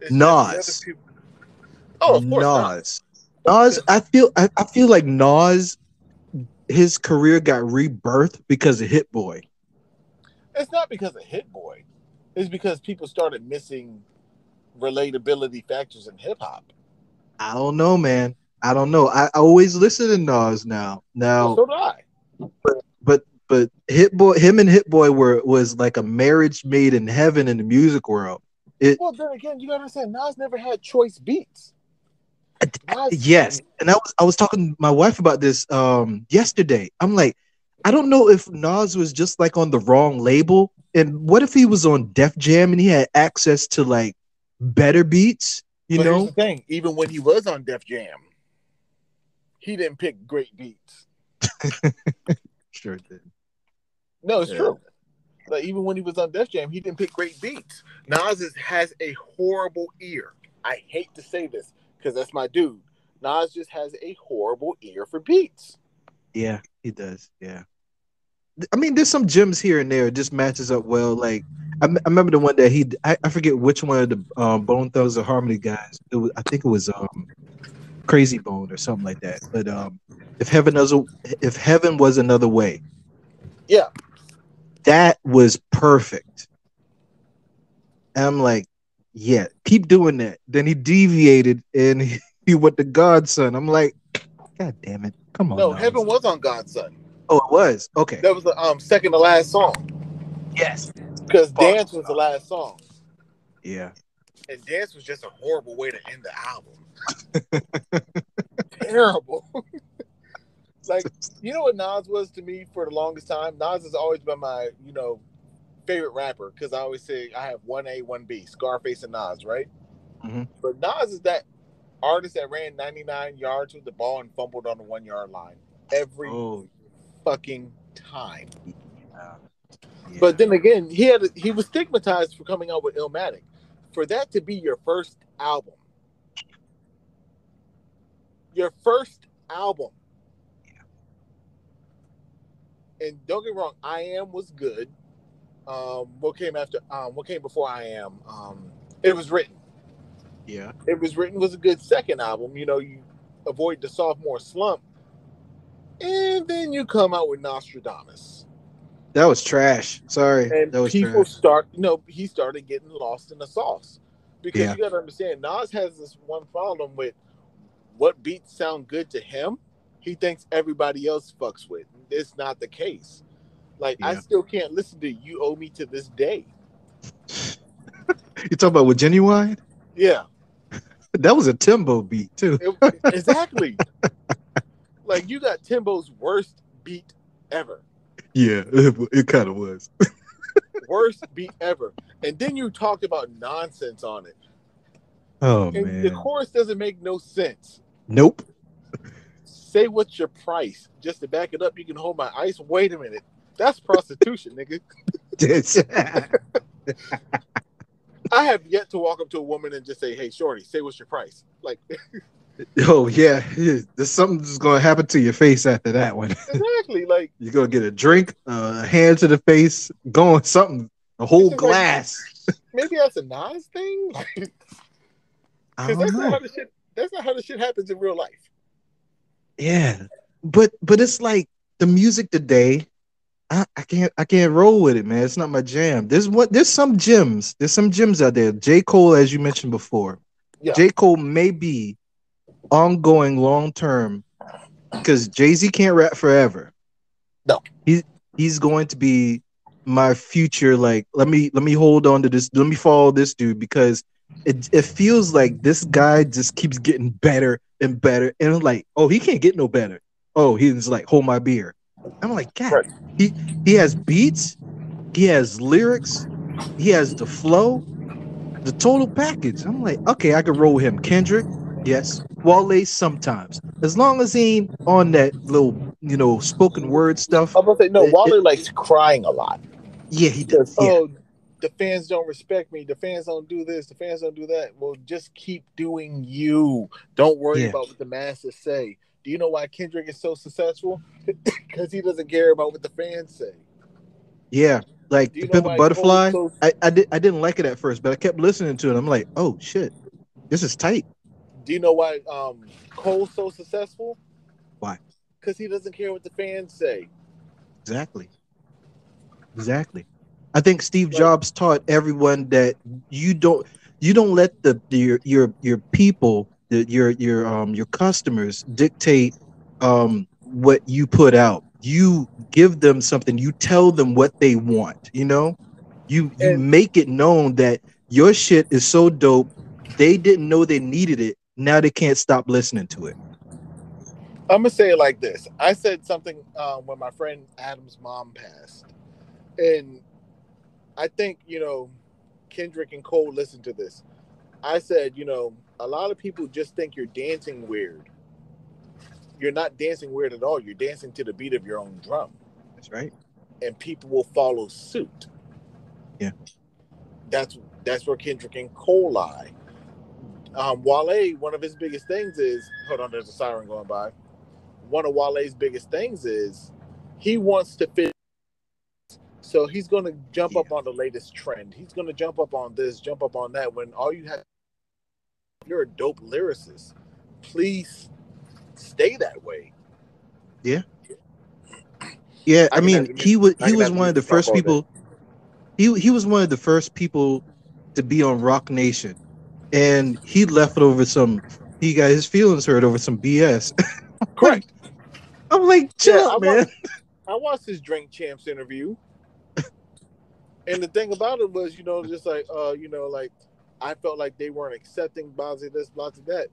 It's Nas. Oh, of course. not. Nas. Nas, I feel I, I feel like Nas, his career got rebirthed because of Hit Boy. It's not because of Hit Boy. It's because people started missing relatability factors in hip hop. I don't know, man. I don't know. I, I always listen to Nas now. Now, So did I. but but but Hit Boy, him and Hit Boy were was like a marriage made in heaven in the music world. It Well, then again, you gotta understand, Nas never had choice beats. Nas, Yes, and I was I was talking to my wife about this um yesterday. I'm like, I don't know if Nas was just like on the wrong label, and what if he was on Def Jam and he had access to like better beats? You know, the thing: even when he was on Def Jam, he didn't pick great beats. [LAUGHS] sure did. No, it's Yeah. true. Like even when he was on Def Jam, he didn't pick great beats. Nas is, has a horrible ear. I hate to say this because that's my dude. Nas just has a horrible ear for beats. Yeah, he does. Yeah. I mean, there's some gems here and there. It just matches up well. Like I, m- I remember the one that he, I, I forget which one of the um, Bone Thugs-n-Harmony guys. It was, I think it was um, Crazy Bone or something like that. But um, if heaven was, if heaven was another way, Yeah, that was perfect. And I'm like, yeah, keep doing that. Then he deviated and he, [LAUGHS] he went to God's Son. I'm like, God damn it, come on. no, Nas." Heaven was on God's Son. Oh, it was okay. That was the um second to last song Yes. because Dance was the last song, Yeah. and Dance was just a horrible way to end the album. [LAUGHS] Terrible. [LAUGHS] like you know what Nas was to me for the longest time. Nas has always been my you know favorite rapper because I always say I have one A, one B, Scarface and Nas, right? Mhm. But Nas is that artist that ran 99 yards with the ball and fumbled on the one yard line every Oh, fucking time. yeah. But then again, he had he was stigmatized for coming out with Illmatic. For that to be your first album, your first album, and don't get me wrong, I Am was good. Um, what came after? Um, what came before I Am? Um, it was written. yeah. It was written was a good second album. You know, you avoid the sophomore slump, and then you come out with Nastradamus. That was trash. Sorry. and that was people trash. start you know he started getting lost in the sauce because Yeah. you got to understand nas has this one problem with what beats sound good to him he thinks everybody else fucks with. It's not the case. Like i still can't listen to you owe me to this day. [LAUGHS] You talk about with Ginuwine? yeah. [LAUGHS] That was a Timbo beat too. it- exactly. [LAUGHS] Like you got timbo's worst beat ever. Yeah, it, it kind of was. worst beat ever. And then you talked about nonsense on it Oh and man. the chorus doesn't make no sense Nope. say what's your price just to back it up you can hold my ice wait a minute that's prostitution nigga [LAUGHS] i have yet to walk up to a woman and just say hey shorty say what's your price like [LAUGHS] Oh yeah, [LAUGHS] there's something that's gonna happen to your face after that one. Exactly. Like You're gonna get a drink, uh, a hand to the face, going something, a whole just like- glass. maybe that's a Nas thing. I Because don't that's not how the shit. That's not how the shit happens in real life. Yeah, but but it's like the music today. I, I can't I can't roll with it, man. It's not my jam. There's what there's some gems. There's some gems out there. J Cole, as you mentioned before, Yeah. J Cole may be ongoing long term because Jay Z can't rap forever. No. he's he's going to be my future. Like let me let me hold on to this. Let me follow this dude because it it feels like this guy just keeps getting better and better. And I'm like, oh, he can't get no better. Oh, he's like, hold my beer. I'm like, God, Right. he he has beats, he has lyrics, he has the flow, the total package. I'm like, okay, I could roll with him. Kendrick, yes. Wale sometimes. As long as he ain't on that little, you know, spoken word stuff. I'm gonna say no. It- Wally likes crying a lot. Yeah, he does. Yeah. Oh, the fans don't respect me. The fans don't do this. The fans don't do that. Well, just keep doing you. Don't worry Yeah. about what the masses say. Do you know why Kendrick is so successful? [LAUGHS] Because he doesn't care about what the fans say. Yeah. Like the Pimp Butterfly. So- I, I did I didn't like it at first, but I kept listening to it. I'm like, oh shit, this is tight. Do you know why um, Cole's so successful? Why? Because he doesn't care what the fans say. Exactly. Exactly. I think Steve. Jobs taught everyone that you don't you don't let the, the your your your people the, your your um your customers dictate um what you put out. You give them something. You tell them what they want. You know, you you And- make it known that your shit is so dope. They didn't know they needed it. Now they can't stop listening to it. I'm gonna say it like this. I said something uh, when my friend Adam's mom passed, and I think you know Kendrick and Cole listened to this. I said, you know, a lot of people just think you're dancing weird. You're not dancing weird at all. You're dancing to the beat of your own drum, That's right. and people will follow suit. Yeah. That's that's where Kendrick and Cole lie. Um, Wale, one of his biggest things is hold on, there's a siren going by. One of Wale's biggest things is he wants to fit. So he's going to jump up on the latest trend. He's going to jump up on this, jump up on that. When all you have, you're a dope lyricist. Please stay that way. Yeah, [CLEARS THROAT] I I, mean, he was he was one of the first people. He he was one of the first people to be on Roc Nation, and he left over some. He got his feelings hurt over some BS. [LAUGHS] Correct. I'm like, chill Yeah, I man. want- [LAUGHS] I watched his Drink Champs interview, and the thing about it was, you know, just like, uh, you know, like I felt like they weren't accepting blah this, blah blah that,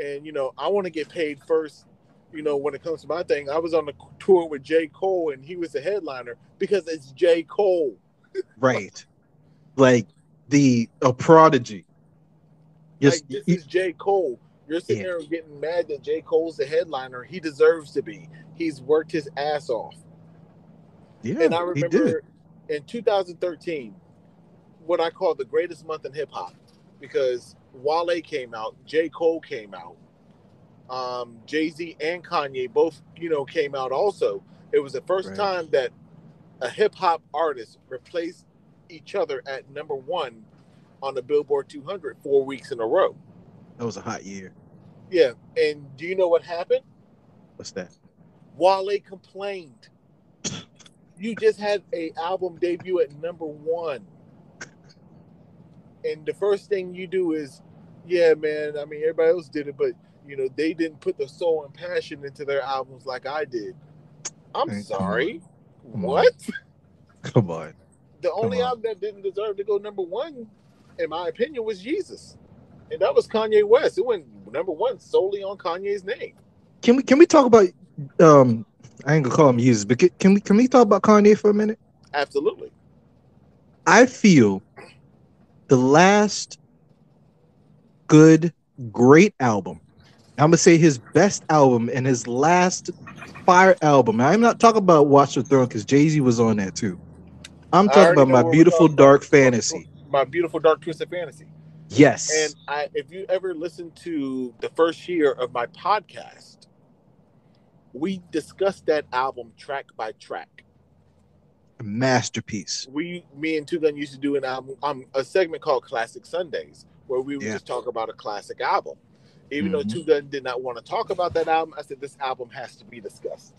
and you know, I want to get paid first. You know, when it comes to my thing, I was on the tour with J. Cole, and he was the headliner because it's J. Cole. [LAUGHS] Right, like the a prodigy. Yes, like this is J. Cole. You're sitting Yeah. there getting mad that J. Cole's the headliner. He deserves to be. He's worked his ass off. yeah, and I remember in 2013, what I call the greatest month in hip hop, because Wale came out, J. Cole came out, um, Jay Z and Kanye both, you know, came out also. It was the first Right. time that a hip hop artist replaced each other at number one on the Billboard 200 four weeks in a row. That was a hot year. Yeah, and do you know what happened? What's that? Wale complained. You just had a album debut at number one, and the first thing you do is, yeah, man. I mean, everybody else did it, but you know they didn't put the soul and passion into their albums like I did. I'm Hey, sorry. Come. What? Come on. The only on. album that didn't deserve to go number one, in my opinion, was Jesus, and that was Kanye West. It went number one solely on Kanye's name. Can we can we talk about um? I ain't gonna call him users, but can- we can we talk about Kanye for a minute? Absolutely. I feel the last good, great album. I'm gonna say his best album and his last fire album. I'm not talking about Watch the Throne because Jay Z was on that too. I'm talking about my beautiful about. dark fantasy. My beautiful dark twisted fantasy. Yes. And I, if you ever listen to the first year of my podcast, we discussed that album track by track. a masterpiece. We, me and Two Gun used to do an album, um, a segment called Classic Sundays, where we would Yeah. just talk about a classic album. Even Mhm. though Two Gun did not want to talk about that album, I said this album has to be discussed.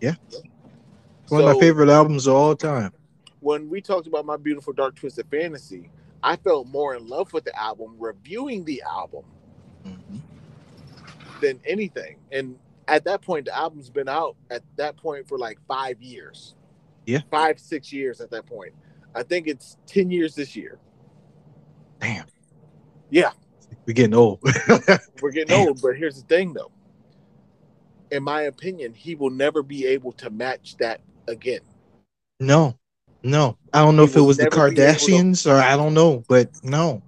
Yeah. It's one of my favorite albums of all time. when we talked about my beautiful dark twisted fantasy, I felt more in love with the album reviewing the album Mhm. than anything. And at that point, the album's been out at that point for like five years. Yeah. Five, six years at that point. I think it's 10 years this year. Damn. Yeah. We're getting old. [LAUGHS] We're getting Damn. old, but here's the thing though. In my opinion, he will never be able to match that again. no, no. I don't know He if it was the able to- Kardashians or I don't know, but no,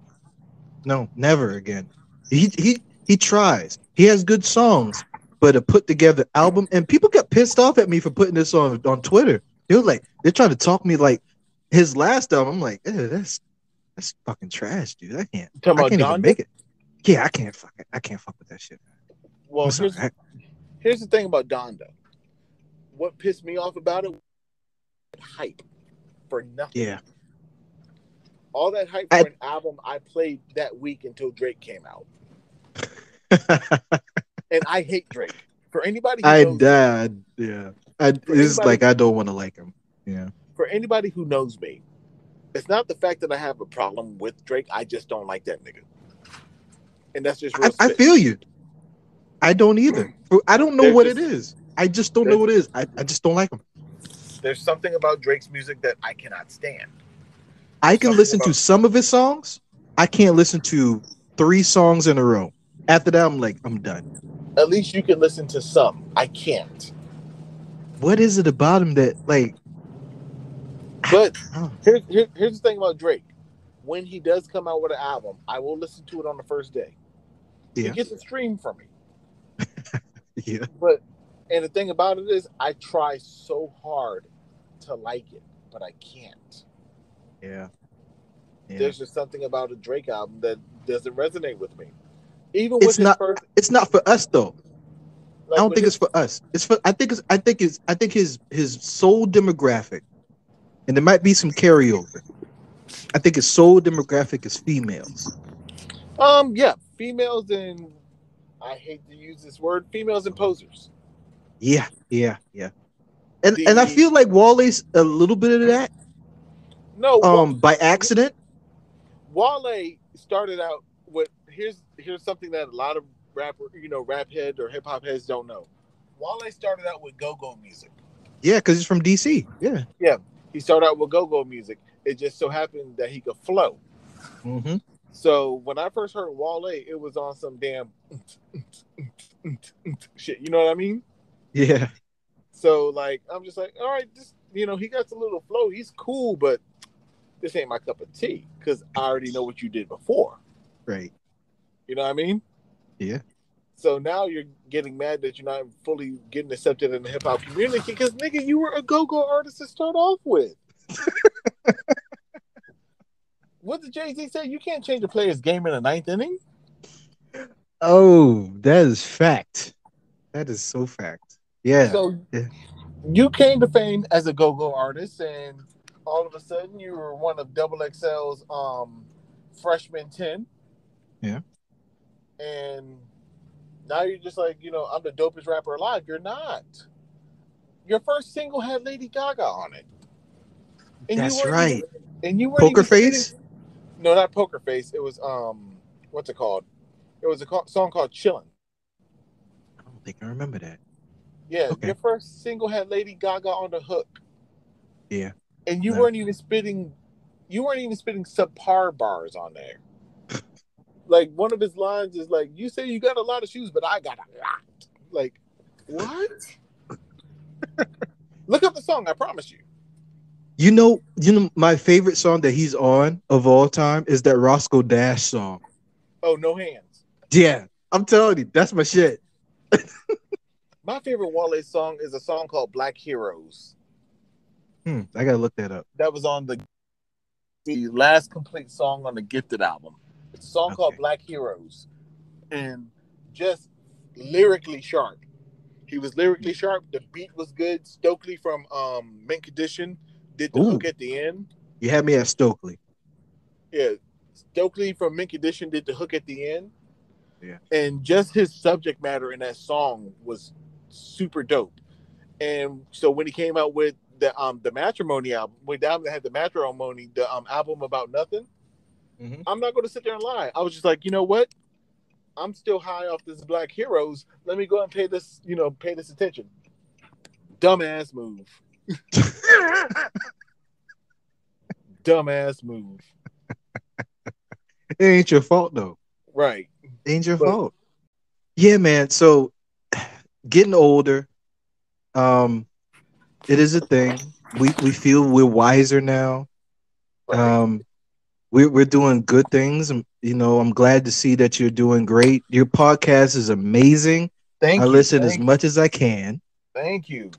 no, never again. He he he tries. He has good songs, but a put together album, and people get pissed off at me for putting this on on Twitter. They were like, they're trying to talk me like his last album. I'm like, "Eh, that's that's fucking trash, dude. I can't. I can't even make it. Yeah, I can't fuck. it. I can't fuck with that shit. Well, here's, here's the thing about Donda. What pissed me off about it? Was hype for nothing. yeah, All that hype for I- an album I played that week until Drake came out, [LAUGHS] and I hate Drake. For anybody, who I knows, died. Yeah, I, it's anybody- like I don't want to like him. Yeah, for anybody who knows me, it's not the fact that I have a problem with Drake. I just don't like that nigga, and that's just real I, I feel you. I don't either. I don't know There's what just- it is. I just don't know what it is. I, I just don't like him. There's something about Drake's music that I cannot stand. I can Something listen to some of his songs. I can't listen to three songs in a row. After that, I'm like, I'm done. At least you can listen to some. I can't. What is it about him that like? But Here's here, here's the thing about Drake. When he does come out with an album, I will listen to it on the first day. Yeah. He gets a stream from me. [LAUGHS] yeah, But and the thing about it is I try so hard to like it, but I can't. yeah, yeah. There's just something about a Drake album that doesn't resonate with me. Even It's with not- first It's not for us though. like I don't think his- it's for us. It's for I think it's I think it's I think his his sole demographic, and there might be some carryover. I think his sole demographic is females. um yeah, females and I hate to use this word, females and posers. Yeah, yeah, yeah. And The- and I feel like Wally's a little bit of that, No, um, by accident. Wale started out with here's here's something that a lot of rapper, you know, rap heads or hip hop heads don't know. Wale started out with go-go music. Yeah, because he's from DC. Yeah. Yeah. He started out with go-go music. It just so happened that he could flow. Mm-hmm. So when I first heard Wale, it was on some damn [LAUGHS] shit. You know what I mean? Yeah. So like I'm just like, all right, this you know, he got a little flow. He's cool, but this ain't my cup of tea because I already know what you did before. Right. You know what I mean? Yeah. So now you're getting mad that you're not fully getting accepted in the hip hop community because nigga, you were a go-go artist to start off with. [LAUGHS] what did Jay Z say? You can't change a player's game in the ninth inning. Oh, that is fact. That is so fact. Yeah. So Yeah. you came to fame as a go-go artist, and all of a sudden you were one of Double XL's um freshman ten. Yeah. And now you're just like, you know, I'm the dopest rapper alive. You're not. Your first single had Lady Gaga on it. And That's right. even- and you were Poker Face? No, not Poker Face. It was um, what's it called? It was a co- song called "Chillin'." I don't think I remember that. Yeah, Okay. your first single had Lady Gaga on the hook. Yeah. And you No. weren't even spitting you weren't even spitting subpar bars on there. Like one of his lines is like, You say you got a lot of shoes, but I got a lot. Like, what? [LAUGHS] Look up the song, I promise you. You know, you know, my favorite song that he's on of all time is that Roscoe Dash song. Oh, no hands. Yeah, I'm telling you, that's my shit. [LAUGHS] My favorite Wale song is a song called Black Heroes. Hmm, I gotta look that up. That was on the the last complete song on the Gifted album. It's a song called Black Heroes, and just lyrically sharp. He was lyrically sharp. The beat was good. Stokely from um, Mint Condition did the Ooh. hook at the end. You had me at Stokely. Yeah, Stokely from Mint Condition did the hook at the end. Yeah. and just his subject matter in that song was super dope. And so when he came out with the um the matrimony album, when Diamond had the matrimony, the um album about nothing, Mhm. I'm not going to sit there and lie. I was just like, you know what? I'm still high off this Black Heroes. Let me go and pay this, you know, pay this attention. Dumbass move. [LAUGHS] Dumbass move. It ain't your fault though. Right. It ain't your But- fault. Yeah, man. So getting older, um, it is a thing. We we feel we're wiser now. right. Um, we're we're doing good things. Um, You know, I'm glad to see that you're doing great. Your podcast is amazing. Thank I you. listen as Thank- much as I can. Thank you.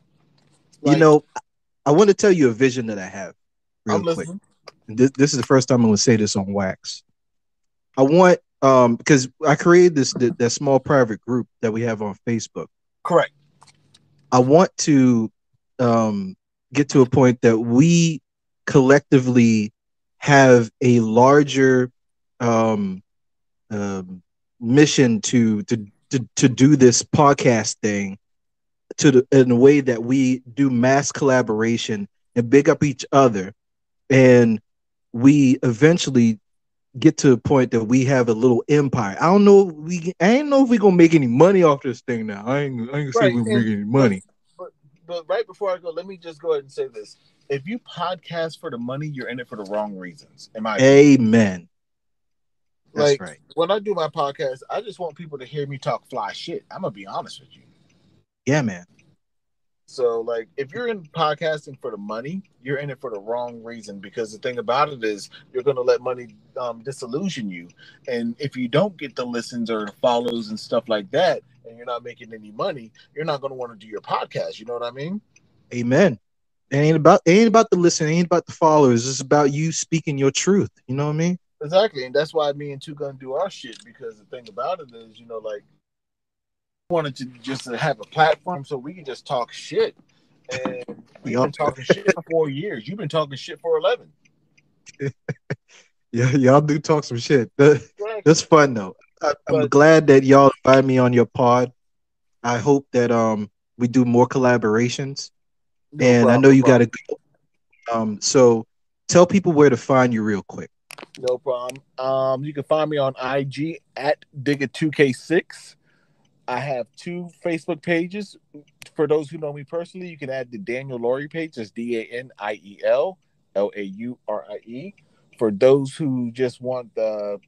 you know, I want to tell you a vision that I have real I'm quick. listening. This, this is the first time I'm going to say this on wax. I want um because I created this that small private group that we have on Facebook. Correct. I want to um get to a point that we collectively have a larger um, um mission to to to to do this podcast thing to the in a way that we do mass collaboration and big up each other and we eventually get to a point that we have a little empire. I don't know if we I ain't know if we gonna make any money off this thing now. I ain't I ain't gonna say we make any money. But, but right before I go, let me just go ahead and say this: if you podcast for the money, you're in it for the wrong reasons. Am I? Amen. That's Like, right. when I do my podcast, I just want people to hear me talk fly shit. I'm gonna be honest with you. Yeah, man. So, like, if you're in podcasting for the money, you're in it for the wrong reason. Because the thing about it is, you're going to let money um, disillusion you. And if you don't get the listens or the follows and stuff like that, and you're not making any money, you're not going to want to do your podcast. You know what I mean? Amen. It ain't about it ain't about the listen, it ain't about the followers. It's about you speaking your truth. You know what I mean? Exactly, and that's why me and Two Gun do our shit. Because the thing about it is, you know, like, wanted to just have a platform so we can just talk shit. And we've been talking shit for four years. You've been talking shit for eleven. [LAUGHS] Yeah, y'all do talk some shit. That's fun though. I, I'm But- glad that y'all invite me on your pod. I hope that um we do more collaborations. No and I know you got to go. Um, so tell people where to find you real quick. No problem. Um, you can find me on IG at Digga2K6. I have two Facebook pages. For those who know me personally, you can add the Daniel Laurie page. That's D A N I E L L A U R I E. For those who just want the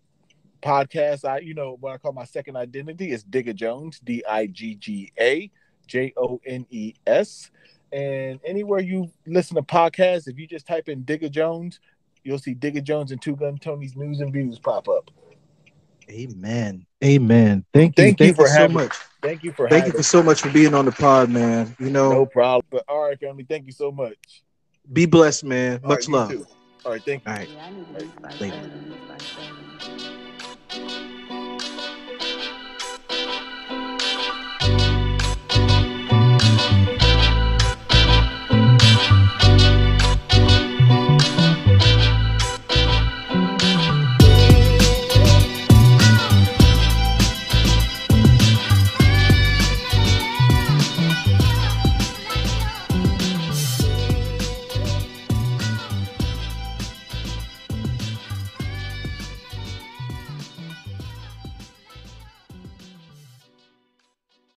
podcast, I you know what I call my second identity is Digga Jones, D I G G A J O N E S. And anywhere you listen to podcasts, if you just type in Digga Jones, you'll see Digga Jones and Two Gun Tony's news and views pop up. Amen. Amen. Thank you. Thank you for so having- much. Thank you for Thank you having for so much for being on the pod, man. You know, no problem. But all right, family, thank you so much. be blessed, man. All Much right, love. too. All right, thank you. All right. Yeah,